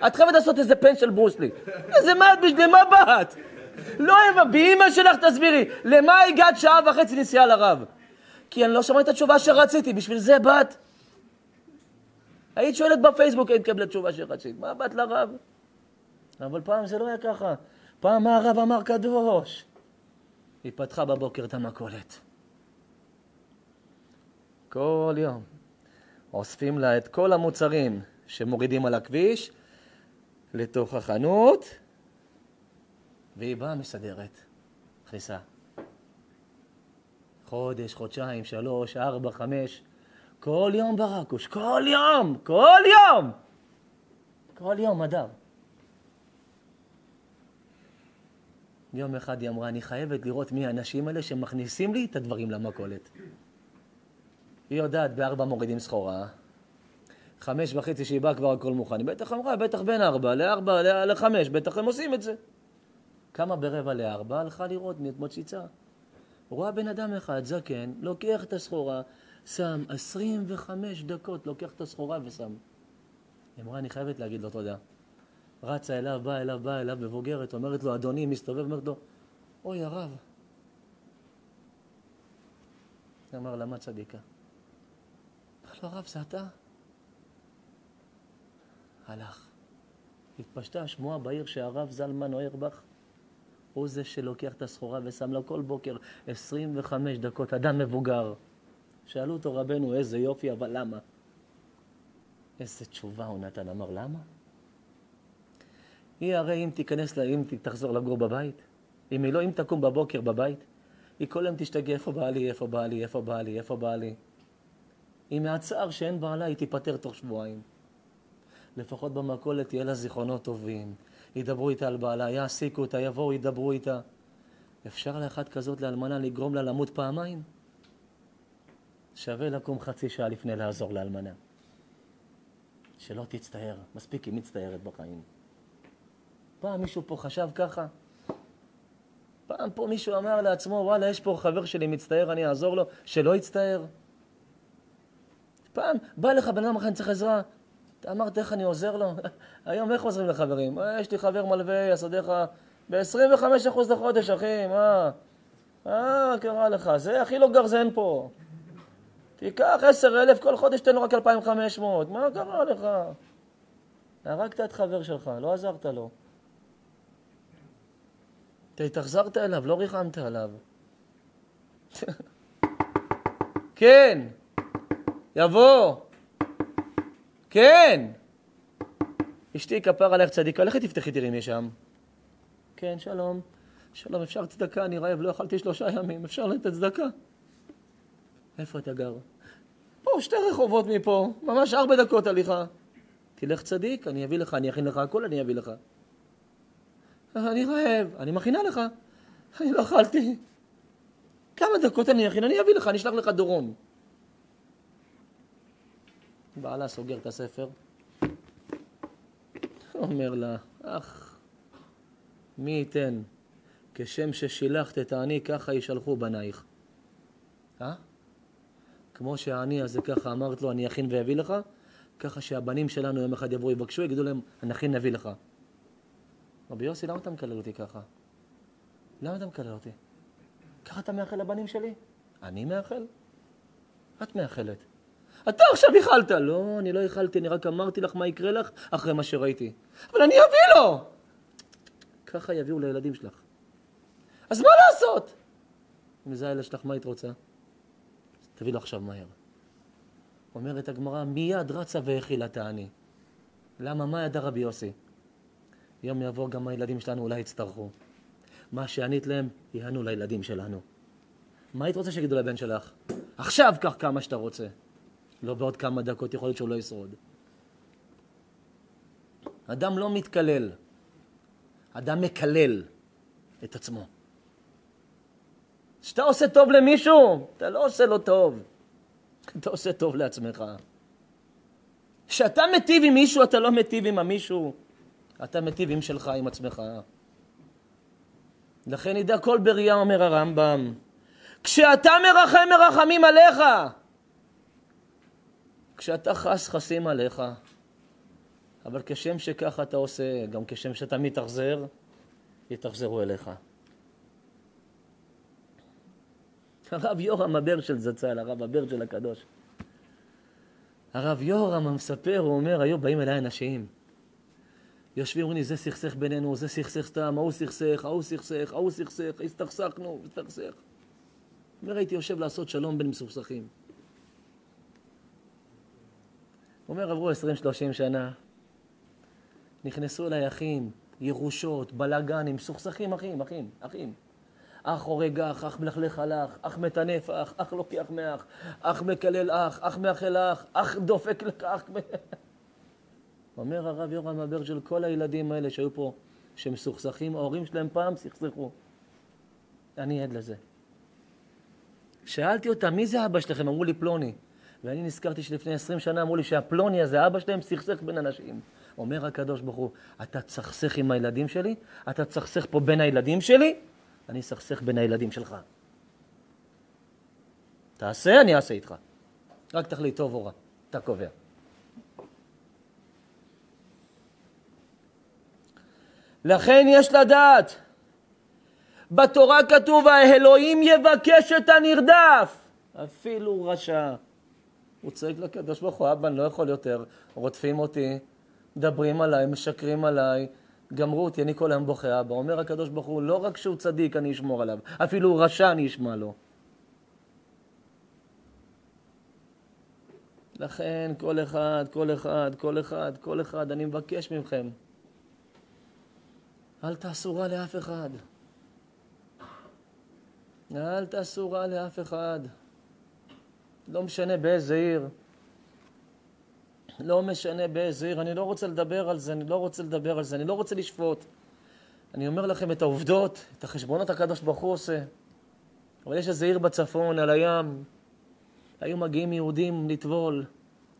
את חייבת לעשות איזה פן של ברוסלי. איזה מה את בשביל מה באת? לא הבנתי, באמא שלך תסבירי, למה הגעת שעה וחצי נסיעה לרב? כי אני לא שמעתי את התשובה שרציתי, בשביל זה באת. היית שואלת בפייסבוק, היית מקבלת תשובה שרצית. מה באת לרב? אבל פעם זה לא היה ככה. פעם הרב אמר קדוש? היא פתחה בבוקר את המכולת. כל יום אוספים לה את כל המוצרים שמורידים על הכביש לתוך החנות, והיא באה מסדרת, מכניסה. חודש, חודשיים, שלוש, ארבע, חמש, כל יום ברקוש, כל יום, כל יום! כל יום, אדם. יום אחד היא אמרה, אני חייבת לראות מי האנשים האלה שמכניסים לי את הדברים למכולת. היא יודעת, בארבע מורידים סחורה, חמש וחצי שהיא באה כבר הכל מוכן. היא בטח אמרה, בטח בין ארבע לארבע, לחמש, בטח הם עושים את זה. כמה ברבע לארבע, הלכה לראות מי את מוצצה. רואה בן אדם אחד, זקן, לוקח את הסחורה, שם 25 דקות, לוקח את הסחורה ושם. היא אמרה, אני חייבת להגיד לו תודה. רצה אליו, באה אליו, באה אליו, מבוגרת, אומרת לו, אדוני, מסתובב, אומרת לו, אוי, הרב. אמר לה, מה צדיקה? אמר לו, הרב, זה אתה? הלך. התפשטה השמועה בעיר שהרב זלמן אוירבך הוא זה שלוקח את הסחורה ושם לו כל בוקר 25 דקות, אדם מבוגר. שאלו אותו רבנו, איזה יופי, אבל למה? איזה תשובה הוא נתן, אמר, למה? היא הרי אם תיכנס, לה, אם תחזור לגור בבית, אם היא לא, אם תקום בבוקר בבית, היא כל היום תשתגע, איפה בעלי, איפה בעלי, איפה בעלי, איפה בעלי. היא מהצער שאין בעלה, היא תיפטר תוך שבועיים. לפחות במכולת יהיה לה זיכרונות טובים. ידברו איתה על בעלה, יעסיקו אותה, יבואו, ידברו איתה. אפשר לאחת כזאת לאלמנה לגרום לה למות פעמיים? שווה לקום חצי שעה לפני לעזור לאלמנה. שלא תצטער, מספיק היא מצטערת בחיים. פעם מישהו פה חשב ככה? פעם פה מישהו אמר לעצמו, וואלה, יש פה חבר שלי מצטער, אני אעזור לו, שלא יצטער? פעם בא לך בן אדם אחר, אני צריך עזרה, אתה אמרת איך אני עוזר לו? היום איך עוזרים לחברים? אה, יש לי חבר מלווה, לך ב-25% לחודש, אחי, מה? אה, קרה לך, זה הכי לא גרזן פה. תיקח 10,000 כל חודש, תן לו רק 2,500, מה קרה לך? הרגת את חבר שלך, לא עזרת לו. אתה התאכזרת אליו, לא ריחמת עליו. כן, יבוא. כן. אשתי כפר עליך צדיקה, לכי תפתחי תראי מי שם. כן, שלום. שלום, אפשר צדקה? אני רעב, לא אכלתי שלושה ימים, אפשר לתת צדקה? איפה אתה גר? פה, שתי רחובות מפה, ממש ארבע דקות הליכה. תלך צדיק, אני אביא לך, אני אכין לך הכל, אני אביא לך. אני רעב, אני מכינה לך. אני לא אכלתי. כמה דקות אני אכין, אני אביא לך, אני אשלח לך דורון. בעלה סוגר את הספר, אומר לה, אך, מי ייתן, כשם ששילחת את העני, ככה ישלחו בנייך. אה? כמו שהעני הזה ככה אמרת לו, אני אכין ואביא לך, ככה שהבנים שלנו יום אחד יבואו, יבקשו, יגידו להם, נכין נביא לך. רבי יוסי, למה אתה מקלל אותי ככה? למה אתה מקלל אותי? ככה אתה מאחל לבנים שלי? אני מאחל? את מאחלת. אתה עכשיו איחלת. לא, אני לא איחלתי, אני רק אמרתי לך מה יקרה לך אחרי מה שראיתי. אבל אני אביא לו! ככה יביאו לילדים שלך. אז מה לעשות? אם זה הילד שלך, מה היית רוצה? תביא לו עכשיו מהר. אומרת הגמרא, מיד רצה והאכילה תעני. למה? מה ידע רבי יוסי? יום יבוא גם הילדים שלנו אולי יצטרכו. מה שענית להם, יענו לילדים שלנו. מה היית רוצה שיגידו לבן שלך? עכשיו קח כמה שאתה רוצה. לא בעוד כמה דקות, יכול להיות שהוא לא ישרוד. אדם לא מתקלל, אדם מקלל את עצמו. כשאתה עושה טוב למישהו, אתה לא עושה לו טוב. אתה עושה טוב לעצמך. כשאתה מטיב עם מישהו, אתה לא מטיב עם המישהו, אתה מטיב עם שלך, עם עצמך. לכן ידע כל בריאה, אומר הרמב"ם, כשאתה מרחם, מרחמים עליך. כשאתה חס, חסים עליך. אבל כשם שככה אתה עושה, גם כשם שאתה מתאכזר, יתאכזרו אליך. הרב יורם הבר של זצ"ל, הרב הבר של הקדוש. הרב יורם המספר, הוא אומר, היו באים אליי אנשים. יושבים, אומרים לי, זה סכסך בינינו, זה סכסך סתם, ההוא סכסך, ההוא סכסך, ההוא סכסך, הסתכסכנו, הסתכסך. אומר, הייתי יושב לעשות שלום בין מסוכסכים. אומר, עברו 20-30 שנה, נכנסו אליי אחים, ירושות, בלאגנים, מסוכסכים אחים, אחים, אחים. אח הורג אח, אח מלכלך על אח, אח מטנף אח, אח לוקח מאח, אח מקלל אח, אח מאחל אח, אח דופק לכך. אומר הרב יורם אברג'ל, כל הילדים האלה שהיו פה, שמסוכסכים, ההורים שלהם פעם סכסכו. אני עד לזה. שאלתי אותם, מי זה אבא שלכם? אמרו לי פלוני. ואני נזכרתי שלפני עשרים שנה אמרו לי שהפלוני הזה, אבא שלהם, סכסך בין אנשים. אומר הקדוש ברוך הוא, אתה תסכסך עם הילדים שלי? אתה תסכסך פה בין הילדים שלי? אני אסכסך בין הילדים שלך. תעשה, אני אעשה איתך. רק תחליט טוב או רע, אתה קובע. לכן יש לדעת, בתורה כתוב, האלוהים יבקש את הנרדף, אפילו רשע. הוא צועק לקדוש ברוך הוא, אבא, אני לא יכול יותר, רודפים אותי, מדברים עליי, משקרים עליי, גמרו אותי, אני כל היום בוכה אבא. אומר הקדוש ברוך הוא, לא רק שהוא צדיק, אני אשמור עליו, אפילו רשע, אני אשמע לו. לכן כל אחד, כל אחד, כל אחד, כל אחד, אני מבקש מכם, אל תעשו רע לאף אחד. אל תעשו רע לאף אחד. לא משנה באיזה עיר. לא משנה באיזה עיר. אני לא רוצה לדבר על זה, אני לא רוצה לדבר על זה, אני לא רוצה לשפוט. אני אומר לכם את העובדות, את החשבונות הקדוש ברוך הוא עושה. אבל יש איזה עיר בצפון, על הים, היו מגיעים יהודים לטבול,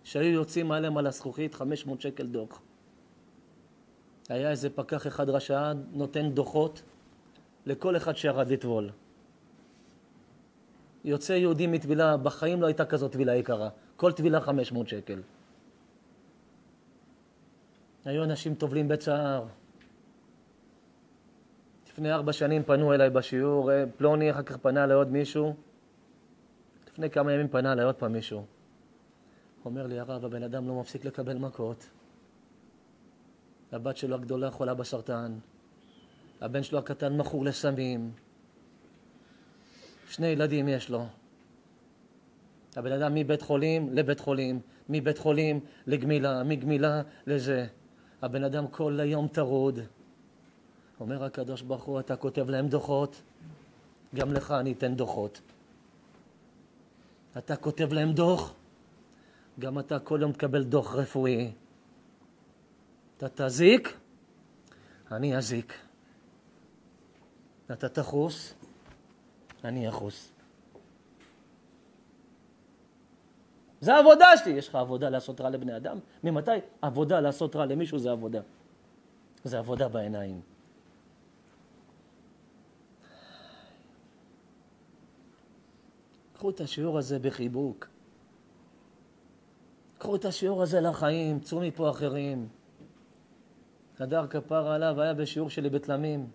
שהיו יוצאים עליהם על הזכוכית 500 שקל דוח. היה איזה פקח אחד רשע, נותן דוחות לכל אחד שירד לטבול. יוצא יהודי מטבילה, בחיים לא הייתה כזאת טבילה יקרה. כל טבילה 500 שקל. היו אנשים טובלים בצער. לפני ארבע שנים פנו אליי בשיעור, אה, פלוני אחר כך פנה לעוד מישהו. לפני כמה ימים פנה אליי עוד פעם מישהו. אומר לי, הרב, הבן אדם לא מפסיק לקבל מכות. הבת שלו הגדולה חולה בסרטן. הבן שלו הקטן מכור לסמים. שני ילדים יש לו. הבן אדם מבית חולים לבית חולים, מבית חולים לגמילה, מגמילה לזה. הבן אדם כל היום טרוד. אומר הקדוש ברוך הוא, אתה כותב להם דוחות, גם לך אני אתן דוחות. אתה כותב להם דוח, גם אתה כל יום תקבל דוח רפואי. אתה תזיק, אני אזיק. אתה תחוס, אני אחוס. זה העבודה שלי. יש לך עבודה לעשות רע לבני אדם? ממתי עבודה לעשות רע למישהו זה עבודה? זה עבודה בעיניים. קחו את השיעור הזה בחיבוק. קחו את השיעור הזה לחיים, צאו מפה אחרים. הדר כפר עליו היה בשיעור שלי בתלמים.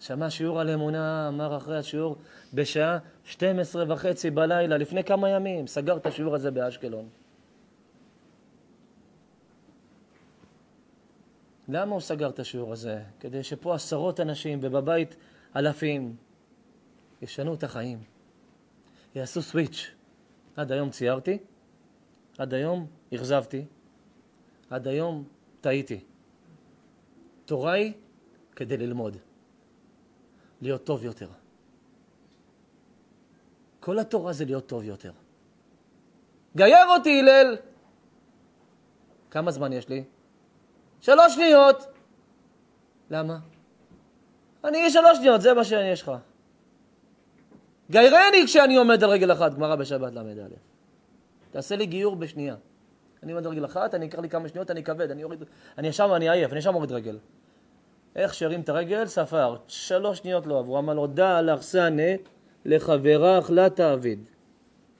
שמע שיעור על אמונה, אמר אחרי השיעור, בשעה 12 וחצי בלילה, לפני כמה ימים, סגר את השיעור הזה באשקלון. למה הוא סגר את השיעור הזה? כדי שפה עשרות אנשים ובבית אלפים ישנו את החיים, יעשו סוויץ'. עד היום ציירתי, עד היום אכזבתי, עד היום טעיתי. תורה היא כדי ללמוד, להיות טוב יותר. כל התורה זה להיות טוב יותר. גייר אותי, הלל! כמה זמן יש לי? שלוש שניות. למה? אני אהיה שלוש שניות, זה מה שיש לך. גיירני כשאני עומד על רגל אחת, גמרא בשבת ל"א. תעשה לי גיור בשנייה. אני עומד רגל אחת, אני אקח לי כמה שניות, אני כבד, אני אוריד, אני ישר ואני עייף, אני ישר מוריד רגל. איך שהרים את הרגל, ספר, שלוש שניות לא עברו, אמר לו, דע לך סנה לחברך לה תעביד.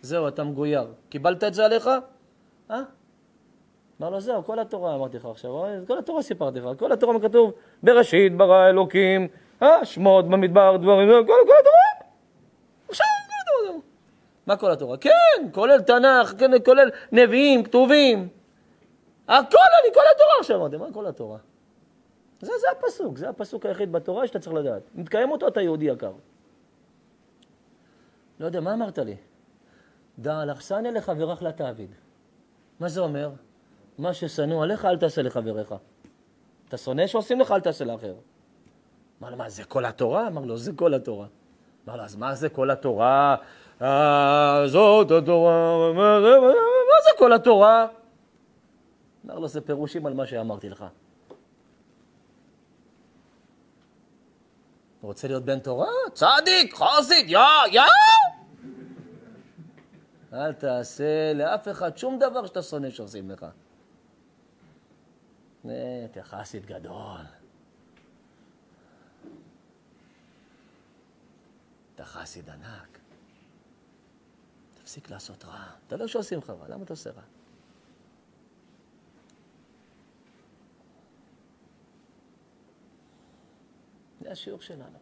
זהו, אתה מגויר. קיבלת את זה עליך? אה? אמר לו, זהו, כל התורה אמרתי לך עכשיו, כל התורה סיפרתי לך, כל התורה כתוב, בראשית ברא אלוקים, אה, שמות במדבר, דברים, כל, כל התורה. מה כל התורה? כן, כולל תנ"ך, כן, כולל נביאים, כתובים. הכל, אני כל התורה עכשיו אמרתי, מה כל התורה? זה, זה הפסוק, זה הפסוק היחיד בתורה שאתה צריך לדעת. מתקיים אותו, אתה יהודי יקר. לא יודע, מה אמרת לי? דע אלכסניה לחברך לתעביד. מה זה אומר? מה ששנוא עליך, אל תעשה לחבריך. אתה שונא שעושים לך, אל תעשה לאחר. אמר לו, מה, זה כל התורה? אמר לו, זה כל התורה. אמר לו, אז מה זה כל התורה? זאת התורה, מה זה כל התורה? אמר לו, זה פירושים על מה שאמרתי לך. רוצה להיות בן תורה? צדיק, חסיד, יא, יא! אל תעשה לאף אחד שום דבר שאתה שונא שעושים לך. אתה חסיד גדול. אתה חסיד ענק. תפסיק לעשות רע. אתה לא שעושים לך רע, למה אתה עושה רע? זה השיעור שלנו.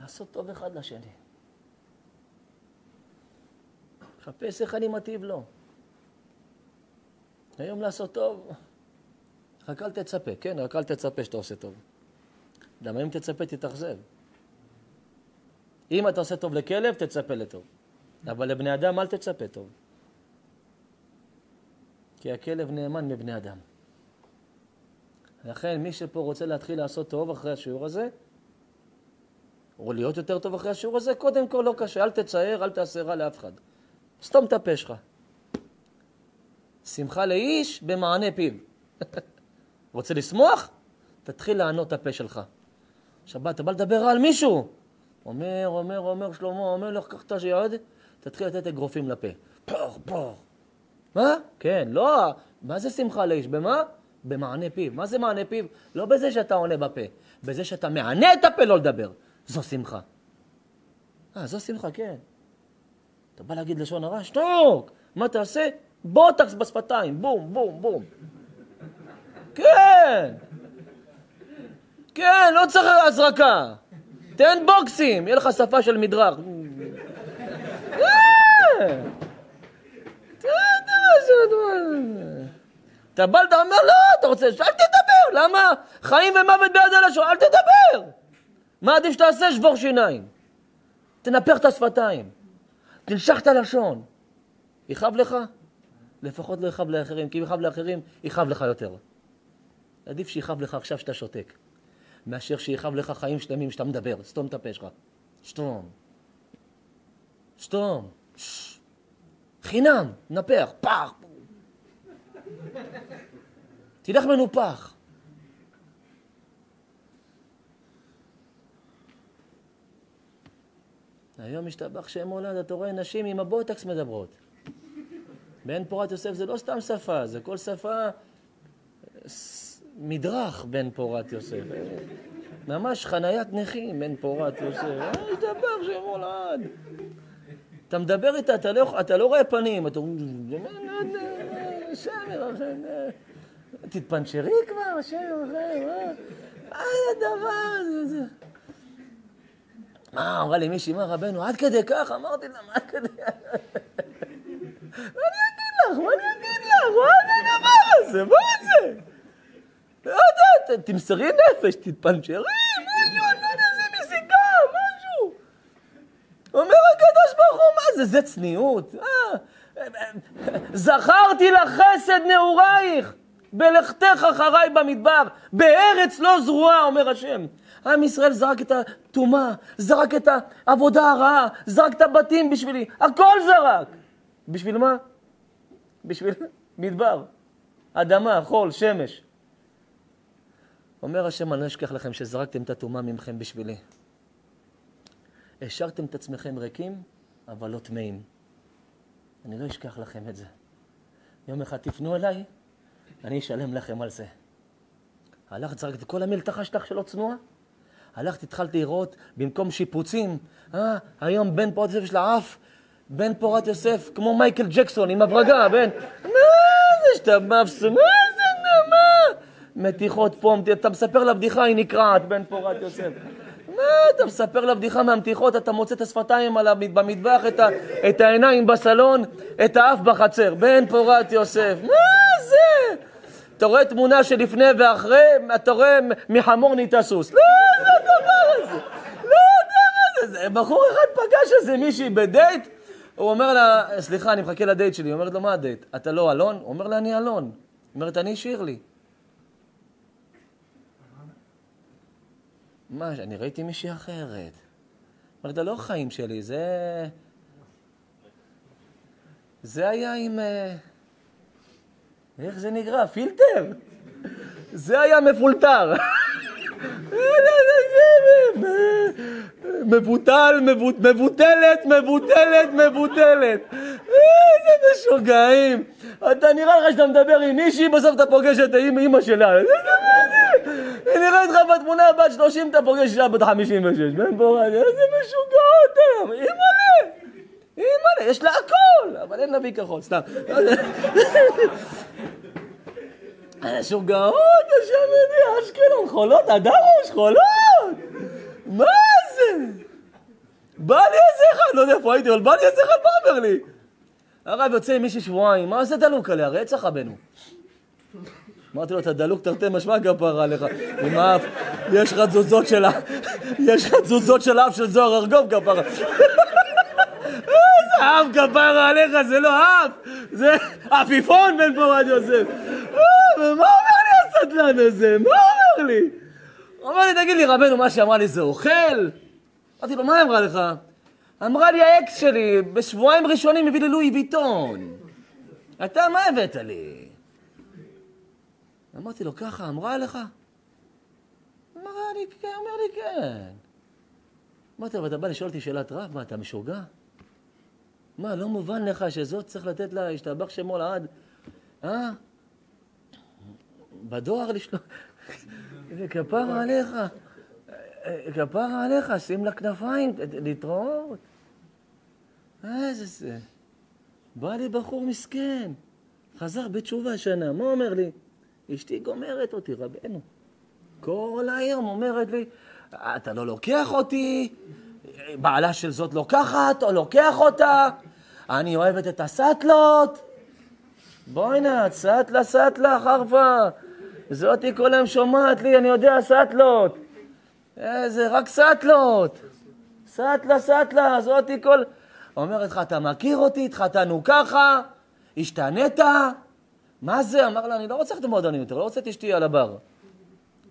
לעשות טוב אחד לשני. חפש איך אני מטיב לו. היום לעשות טוב, רק אל תצפה, כן, רק אל תצפה שאתה עושה טוב. למה אם תצפה תתאכזב. אם אתה עושה טוב לכלב, תצפה לטוב. אבל לבני אדם אל תצפה טוב. כי הכלב נאמן מבני אדם. לכן מי שפה רוצה להתחיל לעשות טוב אחרי השיעור הזה, או להיות יותר טוב אחרי השיעור הזה, קודם כל לא קשה, אל תצייר, אל תעשה רע לאף אחד. סתום את הפה שלך. שמחה לאיש במענה פיו. רוצה לשמוח? תתחיל לענות את הפה שלך. שבת, אתה בא לדבר על מישהו. אומר, אומר, אומר שלמה, אומר לך, קח את היד, תתחיל לתת אגרופים לפה. פור, פור. מה? כן, לא, מה זה שמחה לאיש? במה? במענה פיו. מה זה מענה פיו? לא בזה שאתה עונה בפה, בזה שאתה מענה את הפה לא לדבר. זו שמחה. אה, זו שמחה, כן. אתה בא להגיד לשון הרע? שתוק! מה תעשה? בוטקס בשפתיים, בום, בום, בום. כן. כן, לא צריך הזרקה. תן בוקסים, יהיה לך שפה של מדרך. כן. אתה בא, אתה אומר, לא, אתה רוצה, אל תדבר, למה? חיים ומוות ביד הלשון, אל תדבר. מה עדיף שתעשה? שבור שיניים. תנפח את השפתיים. תנשך את הלשון. יכאב לך? לפחות לא יכאב לאחרים, כי אם יכאב לאחרים, יכאב לך יותר. עדיף שיכאב לך עכשיו שאתה שותק, מאשר שיכאב לך חיים שלמים שאתה מדבר. סתום את הפה שלך. סתום. סתום. חינם, נפח, פח. תלך מנופח. היום משתבח שם מולד, אתה רואה נשים עם הבוטקס מדברות. בן פורת יוסף זה לא סתם שפה, זה כל שפה מדרך בן פורת יוסף. ממש חניית נכים בן פורת יוסף. אה, השתבח שם מולד. אתה מדבר איתה, אתה לא, אתה לא רואה פנים, אתה אומר, תתפנצ'רי כבר, השם מה הדבר הזה? מה, אמרה לי מישהי, מה רבנו, עד כדי כך? אמרתי לה, מה עד כדי... מה אני אגיד לך? מה אני אגיד לך? מה זה הדבר הזה? מה זה? לא יודעת, תמסרי נפש, תתפנצ'רי, משהו, אני לא יודע, זה מזיקה, משהו. אומר הקדוש ברוך הוא, מה זה? זה צניעות? אה, זכרתי לך חסד נעורייך, בלכתך אחריי במדבר, בארץ לא זרועה, אומר השם. עם ישראל זרק את הטומאה, זרק את העבודה הרעה, זרק את הבתים בשבילי, הכל זרק. בשביל מה? בשביל מדבר, אדמה, חול, שמש. אומר השם, אני לא אשכח לכם שזרקתם את הטומאה ממכם בשבילי. השארתם את עצמכם ריקים, אבל לא טמאים. אני לא אשכח לכם את זה. יום אחד תפנו אליי, אני אשלם לכם על זה. הלכת, זרקת כל המלתחה שלך שלא צנועה? הלכת, התחלת לראות, במקום שיפוצים, אה, היום בן פורת יוסף של האף, בן פורת יוסף, כמו מייקל ג'קסון עם הברגה, בן, מה זה שאתה זה, מה? מתיחות פה, אתה מספר לה בדיחה, היא נקרעת, בן פורת יוסף. מה, אתה מספר לה בדיחה מהמתיחות, אתה מוצא את השפתיים במטבח, את, ה, את העיניים בסלון, את האף בחצר. בן פורת יוסף, מה זה? אתה רואה תמונה שלפני ואחרי, אתה רואה מחמור נהייתה סוס. לא, זה הדבר הזה. לא הדבר הזה. בחור אחד פגש איזה מישהי בדייט, הוא אומר לה, סליחה, אני מחכה לדייט שלי. היא אומרת לו, מה הדייט? אתה לא אלון? הוא אומר לה, אני אלון. היא אומרת, אני שירלי. מה, אני ראיתי מישהי אחרת. אומרת, זה לא החיים שלי, זה... זה היה עם... אה, איך זה נקרא? פילטר? זה היה מפולטר. מבוטל, מבוטלת, מבוטלת, מבוטלת. איזה משוגעים. אתה נראה לך שאתה מדבר עם מישהי, בסוף אתה פוגש את אימא שלה. היא נראית לך בתמונה בת 30, אתה פוגש אישה בת 56. בן פורת, איזה משוגעות היום. אימא'לה. אימא'לה, יש לה הכל, אבל אין לה ביכחון, סתם. משוגעות, השם יודע, אשקלון, חולות, הדרוש, חולות. מה זה? בא לי איזה אחד, לא יודע איפה הייתי, אבל בא לי איזה אחד, מה אומר לי? הרב יוצא עם מישהי שבועיים, מה זה דלוק עליה? רצח רבנו. אמרתי לו, אתה דלוק תרתי משמע כפרה עליך, עם האף, יש לך תזוזות של יש לך תזוזות של האף של זוהר ארגוב כפרה. איזה אף כפרה עליך, זה לא אף, זה עפיפון בן פורת יוסף. ומה אומר לי הסטלן הזה? מה אומר לי? הוא אמר לי, תגיד לי, רבנו, מה שאמרה לי זה אוכל? אמרתי לו, מה היא אמרה לך? אמרה לי האקס שלי, בשבועיים ראשונים הביא לי לואי ויטון. אתה, מה הבאת לי? אמרתי לו, ככה אמרה לך? אמר לי, כן, אומר לי, כן. אמרתי לו, ואתה בא לשאול אותי שאלת רב, מה, אתה משוגע? מה, לא מובן לך שזאת צריך לתת לה, השתבח שמו לעד, אה? בדואר לשלוח, כפרה עליך, כפרה עליך, שים לה כנפיים, להתראות. איזה זה. בא לי בחור מסכן, חזר בתשובה השנה, מה אומר לי? אשתי גומרת אותי, רבנו. כל היום אומרת לי, אתה לא לוקח אותי, בעלה של זאת לוקחת או לוקח אותה, אני אוהבת את הסטלות. בואי נא, סטלה, סטלה, חרפה. זאתי כל היום שומעת לי, אני יודע, סטלות. איזה, רק סטלות. סטלה, סטלה, זאתי כל... אומרת לך, אתה מכיר אותי, התחתנו ככה, השתנית, מה זה? אמר לה, אני לא רוצה את המועדונים יותר, לא רוצה את אשתי על הבר.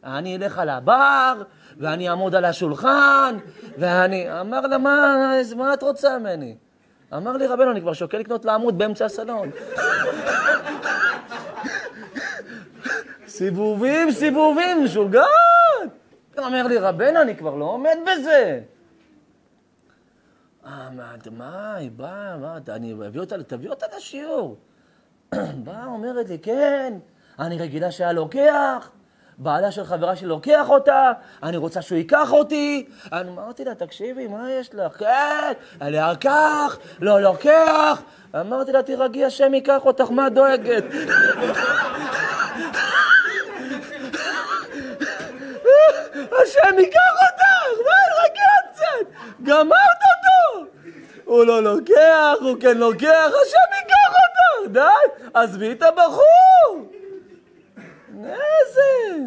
אני אלך על הבר, ואני אעמוד על השולחן, ואני... אמר לה, מה, מה את רוצה ממני? אמר לי, רבנו, אני כבר שוקל לקנות לעמוד באמצע הסלון. סיבובים, סיבובים, משוגעת. אומר לי, רבנו, אני כבר לא עומד בזה. אה, מה, היא באה, מה, אני אביא אותה, תביא אותה לשיעור. באה, אומרת לי, כן, אני רגילה שהיה לוקח, בעלה של חברה שלי לוקח אותה, אני רוצה שהוא ייקח אותי. אני אמרתי לה, תקשיבי, מה יש לך? כן, אני אקח, לא לוקח. אמרתי לה, תירגעי, השם ייקח אותך, מה דואגת? השם ייקח אותך, מה, רגע קצת, גמרת אותו. הוא לא לוקח, הוא כן לוקח, השם ייקח אותך, די, עזבי את הבחור. איזה...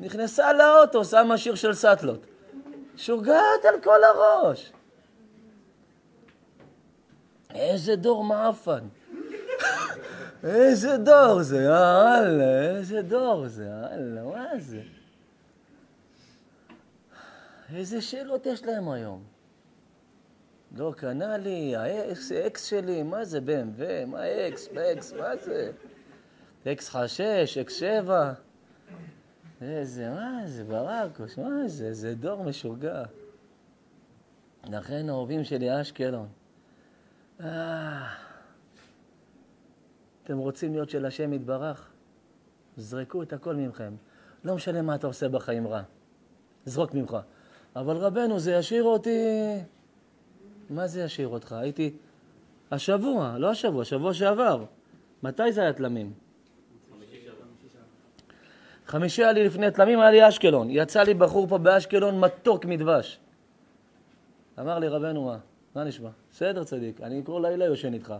נכנסה לאוטו, שמה שיר של סאטלות. שוגעת על כל הראש. איזה דור מעפן. איזה דור זה, יאללה, איזה דור זה, יאללה, מה זה? איזה שאלות יש להם היום? לא קנה לי, האקס אקס שלי, מה זה BMW, מה אקס, אקס, מה זה? אקס חשש, אקס שבע. איזה, מה זה, ברקוש, מה זה, זה דור משוגע. לכן האהובים שלי אשקלון. אה, אתם רוצים להיות של השם יתברך? זרקו את הכל ממכם. לא משנה מה אתה עושה בחיים רע. זרוק ממך. אבל רבנו, זה ישאיר אותי... מה זה ישאיר אותך? הייתי... השבוע, לא השבוע, שבוע שעבר. מתי זה היה תלמים? חמישי היה לי לפני תלמים, היה לי אשקלון. יצא לי בחור פה באשקלון מתוק מדבש. אמר לי, רבנו, מה? מה נשמע? בסדר, צדיק, אני כל לילה יושן איתך.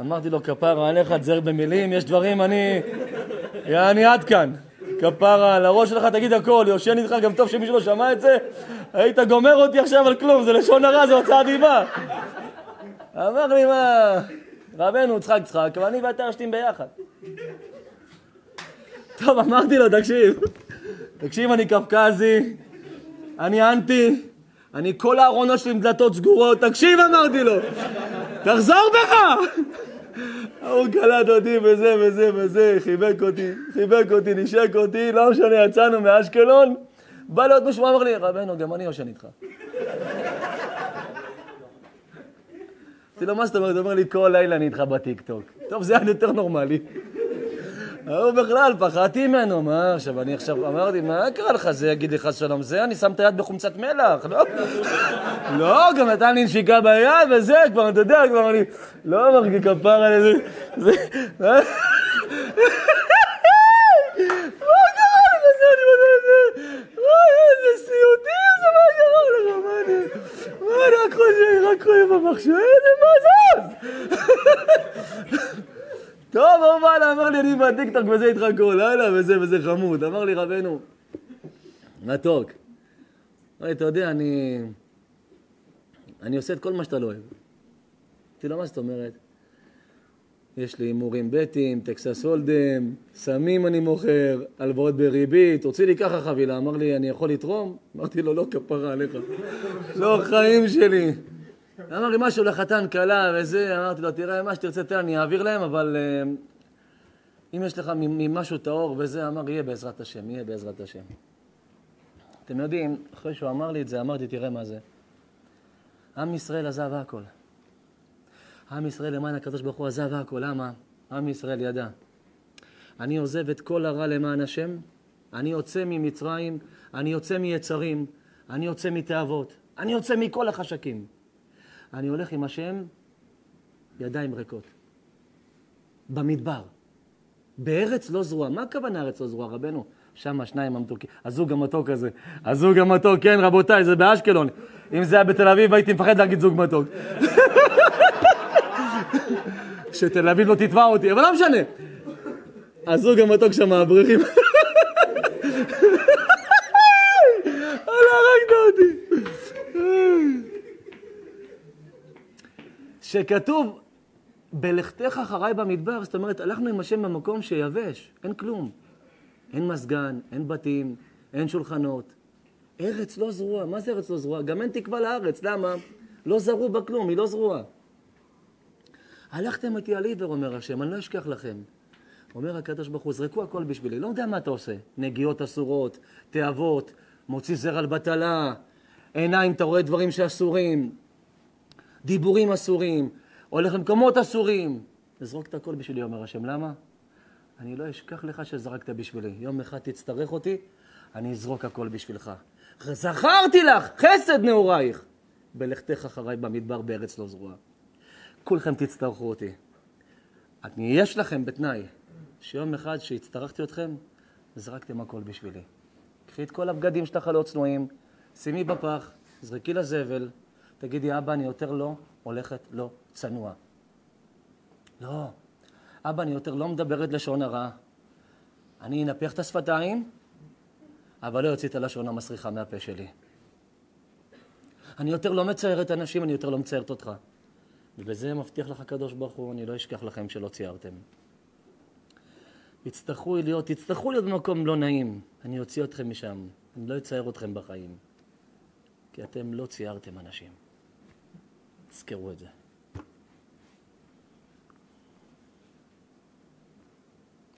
אמרתי לו, כפרה עליך, תזהר במילים, יש דברים, אני... יעני עד כאן. כפרה על הראש שלך, תגיד הכל, יושן איתך, גם טוב שמישהו לא שמע את זה. היית גומר אותי עכשיו על כלום, זה לשון הרע, זה הוצאת דיבה. אמר לי, מה... רבנו, צחק צחק, ואני ואתה יושבים ביחד. טוב, אמרתי לו, תקשיב, תקשיב, אני קפקזי, אני אנטי, אני כל הארונות שלי עם דלתות סגורות, תקשיב, אמרתי לו, תחזור בך! הוא קלט אותי וזה וזה וזה, חיבק אותי, חיבק אותי, נשק אותי, לא משנה, יצאנו מאשקלון, בא לעוד מישהו, אמר לי, רבנו, גם אני יושן איתך. אמרתי לו, מה זאת אומרת? הוא אומר לי, כל לילה אני איתך בטיקטוק. טוב, זה היה יותר נורמלי. הוא בכלל, פחדתי ממנו, מה? עכשיו, אני עכשיו אמרתי, מה קרה לך, זה יגיד לך שלום. זה, אני שם את היד בחומצת מלח, לא? לא, גם נתן לי נשיקה ביד וזה, כבר, אתה יודע, כבר אני, לא מרגיש כפר על איזה, זה, מה? קרה לך, זה, אני אומר, זה, אוי, איזה סיוטי זה, מה קרה לך, מה אני, מה רק חושב, רק חושב במחשב, איזה מזוז! טוב, הוא בא לה, אמר לי, אני בטיקטוק וזה איתך כל לילה, וזה וזה חמוד. אמר לי, רבנו, מתוק. אמר לי, אתה יודע, אני... אני עושה את כל מה שאתה לא אוהב. אמרתי לו, מה זאת אומרת? יש לי הימורים בטים, טקסס הולדם, סמים אני מוכר, הלוואות בריבית, הוציא לי ככה חבילה, אמר לי, אני יכול לתרום? אמרתי לו, לא כפרה עליך. לא חיים שלי. אמר לי משהו לחתן כלה וזה, אמרתי לו, תראה, מה שתרצה תן, אני אעביר להם, אבל uh, אם יש לך ממשהו טהור וזה, אמר, יהיה בעזרת השם, יהיה בעזרת השם. אתם יודעים, אחרי שהוא אמר לי את זה, אמרתי, תראה מה זה. עם ישראל עזב הכל. עם ישראל למען הקדוש ברוך הוא עזב הכל, למה? עם ישראל ידע. אני עוזב את כל הרע למען השם, אני יוצא ממצרים, אני יוצא מיצרים, אני יוצא מתאוות, אני יוצא מכל החשקים. אני הולך עם השם ידיים ריקות. במדבר. בארץ לא זרועה. מה הכוונה ארץ לא זרועה, רבנו? שם השניים המתוקים. הזוג המתוק הזה. הזוג המתוק, כן, רבותיי, זה באשקלון. אם זה היה בתל אביב, הייתי מפחד להגיד זוג מתוק. שתל אביב לא תתבע אותי, אבל לא משנה. הזוג המתוק שם, האברכים. אללה, הרגת אותי. שכתוב, בלכתך אחריי במדבר, זאת אומרת, הלכנו עם השם במקום שיבש, אין כלום. אין מזגן, אין בתים, אין שולחנות. ארץ לא זרועה. מה זה ארץ לא זרועה? גם אין תקווה לארץ. למה? לא זרו בה כלום, היא לא זרועה. הלכתם איתי על עיוור, אומר השם, אני לא אשכח לכם. אומר הקדוש ברוך הוא, זרקו הכל בשבילי. לא יודע מה אתה עושה. נגיעות אסורות, תאוות, מוציא זר על בטלה, עיניים, אתה רואה דברים שאסורים, דיבורים אסורים, הולך למקומות אסורים, תזרוק את הכל בשבילי, אומר השם. למה? אני לא אשכח לך שזרקת בשבילי. יום אחד תצטרך אותי, אני אזרוק הכל בשבילך. זכרתי לך חסד נעורייך, בלכתך אחריי במדבר בארץ לא זרועה. כולכם תצטרכו אותי. אני יש לכם בתנאי שיום אחד שהצטרכתי אתכם, זרקתם הכל בשבילי. קחי את כל הבגדים שלך הלא צנועים, שימי בפח, זרקי לזבל, תגידי, אבא, אני יותר לא הולכת לא צנוע. לא. אבא, אני יותר לא מדברת לשון הרע. אני אנפח את השפתיים, אבל לא אוציא את הלשון המסריחה מהפה שלי. אני יותר לא מציירת אנשים, אני יותר לא מציירת אותך. ובזה מבטיח לך הקדוש ברוך הוא, אני לא אשכח לכם שלא ציירתם. תצטרכו להיות, תצטרכו להיות במקום לא נעים, אני אוציא אתכם משם, אני לא אצייר אתכם בחיים. כי אתם לא ציירתם אנשים. תזכרו את זה.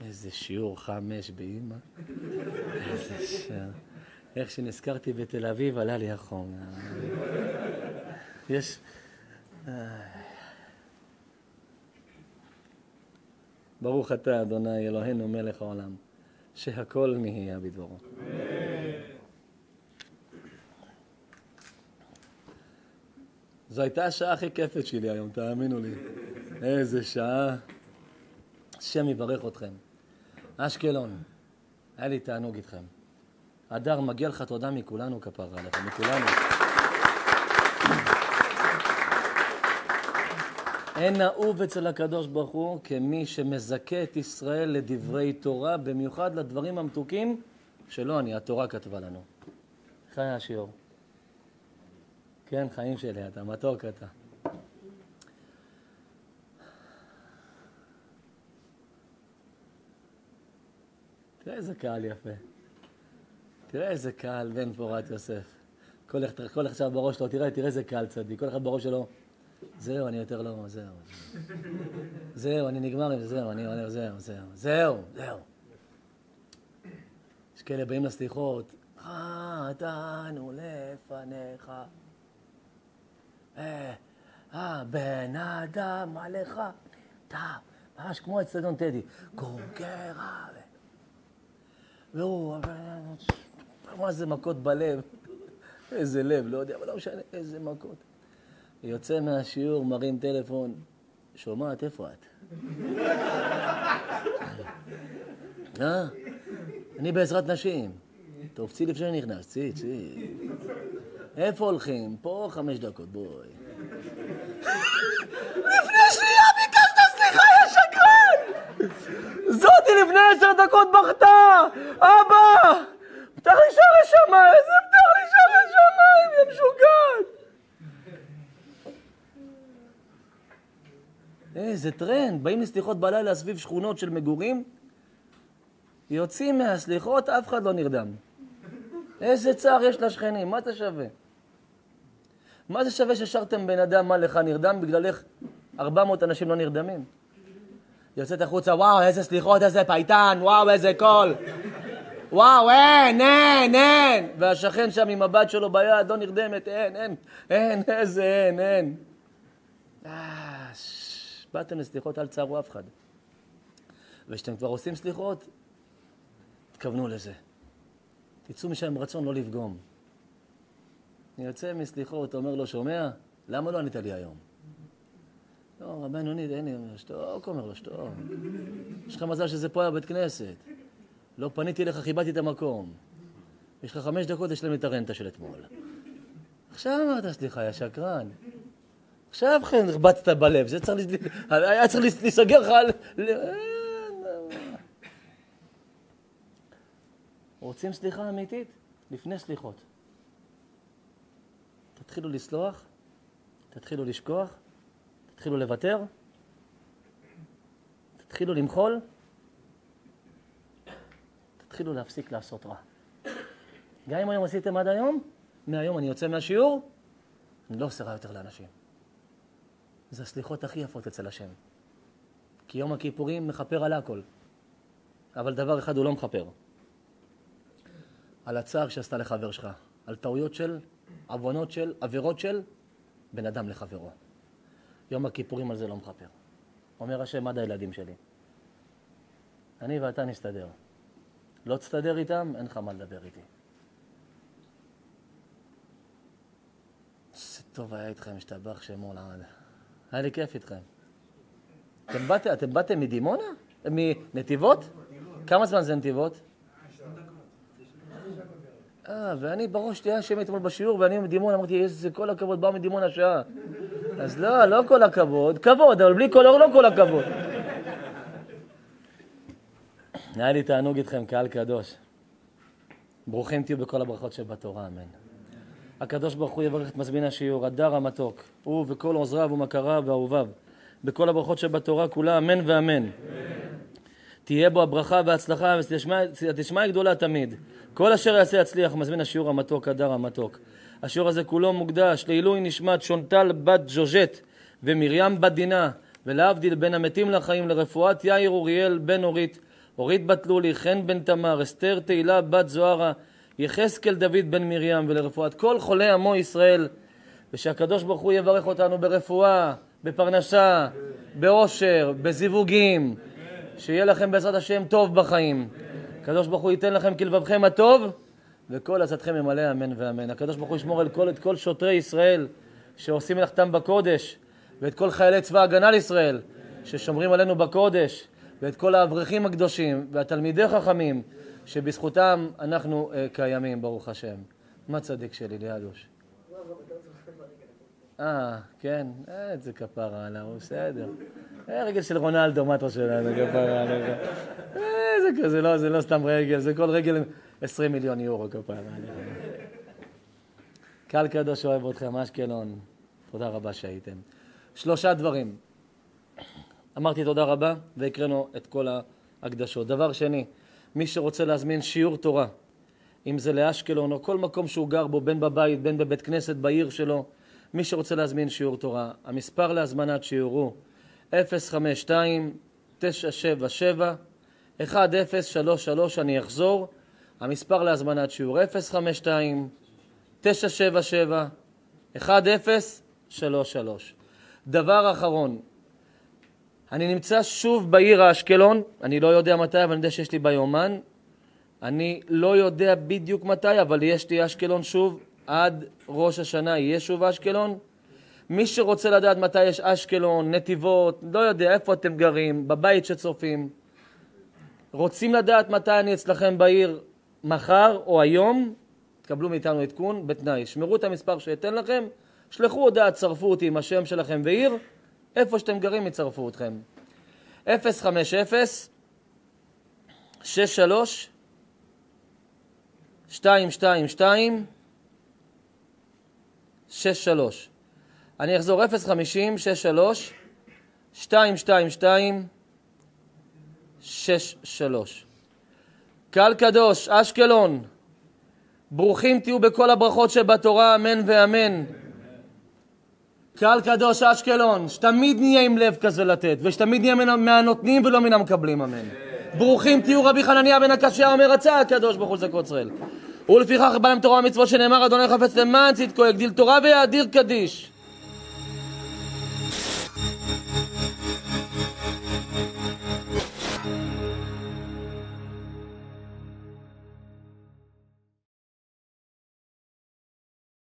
איזה שיעור חמש באימא. איזה שיעור. איך שנזכרתי בתל אביב, עלה לי החום. יש... ברוך אתה, אדוני אלוהינו מלך העולם, שהכל נהיה בדברו. זו הייתה השעה הכי כיפת שלי היום, תאמינו לי. איזה שעה. השם יברך אתכם. אשקלון, היה לי תענוג איתכם. הדר, מגיע לך תודה מכולנו כפרה עליך, מכולנו. אין אהוב אצל הקדוש ברוך הוא כמי שמזכה את ישראל לדברי תורה, במיוחד לדברים המתוקים שלא אני, התורה כתבה לנו. חי השיעור. כן, חיים שלי, אתה מתוק אתה. תראה איזה קהל יפה. תראה איזה קהל בן פורת יוסף. כל כל עכשיו בראש שלו, תראה, תראה איזה קהל צדיק. כל אחד בראש שלו, זהו, אני יותר לא, זהו. זהו, אני נגמר עם זה, זהו, אני, אומר, זהו, זהו, זהו, זהו. יש כאלה באים לסליחות, חטאנו לפניך. אה, בן אדם עליך. טוב, ממש כמו אצטדיון טדי. גוגרה. והוא, מה זה מכות בלב? איזה לב, לא יודע, אבל לא משנה, איזה מכות. יוצא מהשיעור, מרים טלפון, שומעת, איפה את? אה? אני בעזרת נשים. טוב, צאי לפני שאני נכנס, צאי, צאי. איפה הולכים? פה חמש דקות, בואי. לפני שנייה ביקשת סליחה, יא שקרן! זאתי לפני עשר דקות בכתה! אבא! פתח לי שערי שמיים! איזה פתח לי שערי שמיים, יא משוגעת! איזה טרנד, באים לסליחות בלילה סביב שכונות של מגורים, יוצאים מהסליחות, אף אחד לא נרדם. איזה צער יש לשכנים, מה זה שווה? מה זה שווה ששרתם בן אדם מה לך נרדם, בגללך 400 אנשים לא נרדמים? יוצאת החוצה, וואו, איזה סליחות, איזה פייטן, וואו, איזה קול. וואו, אין, אין, אין. והשכן שם עם הבת שלו ביד, לא נרדמת, אין, אין, אין, איזה אין, אין. אה, באתם לסליחות, אל תצערו אף אחד. וכשאתם כבר עושים סליחות, תכוונו לזה. תצאו משם עם רצון לא לפגום. יוצא מסליחות, אומר לו, שומע? למה לא ענית לי היום? לא, רבנו ניד, אין לי, אומר, שתוק, אומר לו, שתוק. יש לך מזל שזה פה היה בית כנסת. לא פניתי אליך, כיבדתי את המקום. יש לך חמש דקות לשלם את הרנטה של אתמול. עכשיו אמרת סליחה, יא שקרן. עכשיו כן הרבצת בלב, זה צריך, היה צריך להיסגר לך על... רוצים סליחה אמיתית? לפני סליחות. תתחילו לסלוח, תתחילו לשכוח, תתחילו לוותר, תתחילו למחול, תתחילו להפסיק לעשות רע. גם אם היום עשיתם עד היום, מהיום אני יוצא מהשיעור, אני לא עושה רע יותר לאנשים. זה הסליחות הכי יפות אצל השם. כי יום הכיפורים מכפר על הכל. אבל דבר אחד הוא לא מכפר. על הצער שעשתה לחבר שלך, על טעויות של, עוונות של, עבירות של בן אדם לחברו. יום הכיפורים על זה לא מכפר. אומר השם עד הילדים שלי. אני ואתה נסתדר. לא תסתדר איתם, אין לך מה לדבר איתי. איזה טוב היה איתכם, השתבח שמו לעד. היה לי כיף איתכם. אתם באתם, אתם באתם מדימונה? מנתיבות? כמה זמן זה נתיבות? אה, ואני בראש תהיה השם אתמול בשיעור, ואני מדימונה, אמרתי, איזה כל הכבוד, בא מדימונה שעה. אז לא, לא כל הכבוד, כבוד, אבל בלי כל אור לא כל הכבוד. היה לי תענוג איתכם, קהל קדוש. ברוכים תהיו בכל הברכות שבתורה, אמן. הקדוש ברוך הוא יברך את מזמין השיעור, הדר המתוק, הוא וכל עוזריו ומכריו ואהוביו, בכל הברכות שבתורה כולה, אמן ואמן. תהיה בו הברכה וההצלחה, ותשמע גדולה תמיד. כל אשר יעשה יצליח, מזמין השיעור המתוק, הדר המתוק. השיעור הזה כולו מוקדש לעילוי נשמת שונטל בת ג'וז'ט ומרים בת דינה, ולהבדיל בין המתים לחיים, לרפואת יאיר אוריאל בן אורית, אורית בת לולי, חן בן תמר, אסתר תהילה בת זוהרה, יחזקאל דוד בן מרים, ולרפואת כל חולי עמו ישראל, ושהקדוש ברוך הוא יברך אותנו ברפואה, בפרנסה, באושר, בזיווגים, שיהיה לכם בעזרת השם טוב בחיים. הקדוש ברוך הוא ייתן לכם כלבבכם הטוב, וכל עצתכם ימלא אמן ואמן. הקדוש ברוך הוא ישמור על כל, את כל שוטרי ישראל שעושים מלאכתם בקודש, ואת כל חיילי צבא ההגנה לישראל ששומרים עלינו בקודש, ואת כל האברכים הקדושים והתלמידי חכמים שבזכותם אנחנו uh, קיימים, ברוך השם. מה צדיק שלי, לידוש? אה, כן, איזה כפרה עליו, בסדר. אה, רגל של רונלדו, מה אתה כפרה עליו? אה, זה כזה, לא, זה לא סתם רגל, זה כל רגל 20 מיליון יורו כפרה עליו. קהל קדוש אוהב אתכם, אשקלון, תודה רבה שהייתם. שלושה דברים. אמרתי תודה רבה, והקראנו את כל ההקדשות. דבר שני, מי שרוצה להזמין שיעור תורה, אם זה לאשקלון או כל מקום שהוא גר בו, בין בבית, בין בבית כנסת, בעיר שלו, מי שרוצה להזמין שיעור תורה, המספר להזמנת שיעור הוא 052-977-1033, אני אחזור, המספר להזמנת שיעור 052-977-1033. דבר אחרון, אני נמצא שוב בעיר אשקלון, אני לא יודע מתי, אבל אני יודע שיש לי ביומן. אני לא יודע בדיוק מתי, אבל יש לי אשקלון שוב, עד ראש השנה יהיה שוב אשקלון. מי שרוצה לדעת מתי יש אשקלון, נתיבות, לא יודע איפה אתם גרים, בבית שצופים, רוצים לדעת מתי אני אצלכם בעיר מחר או היום, תקבלו מאיתנו עדכון בתנאי. שמרו את המספר שאתן לכם, שלחו הודעה, צרפו אותי עם השם שלכם ועיר, איפה שאתם גרים יצרפו אתכם. 050 63 222 63 אני אחזור 050 63 222 63 קהל קדוש, אשקלון, ברוכים תהיו בכל הברכות שבתורה, אמן ואמן. קהל קדוש אשקלון, שתמיד נהיה עם לב כזה לתת, ושתמיד נהיה מהנותנים ולא מן המקבלים, אמן. ברוכים תהיו רבי חנניה בן הקשיא אומר רצה הקדוש ברוך הוא זכות ישראל. ולפיכך בא להם תורה ומצוות שנאמר אדוני חפץ למען צדקו יגדיל תורה ויאדיר קדיש.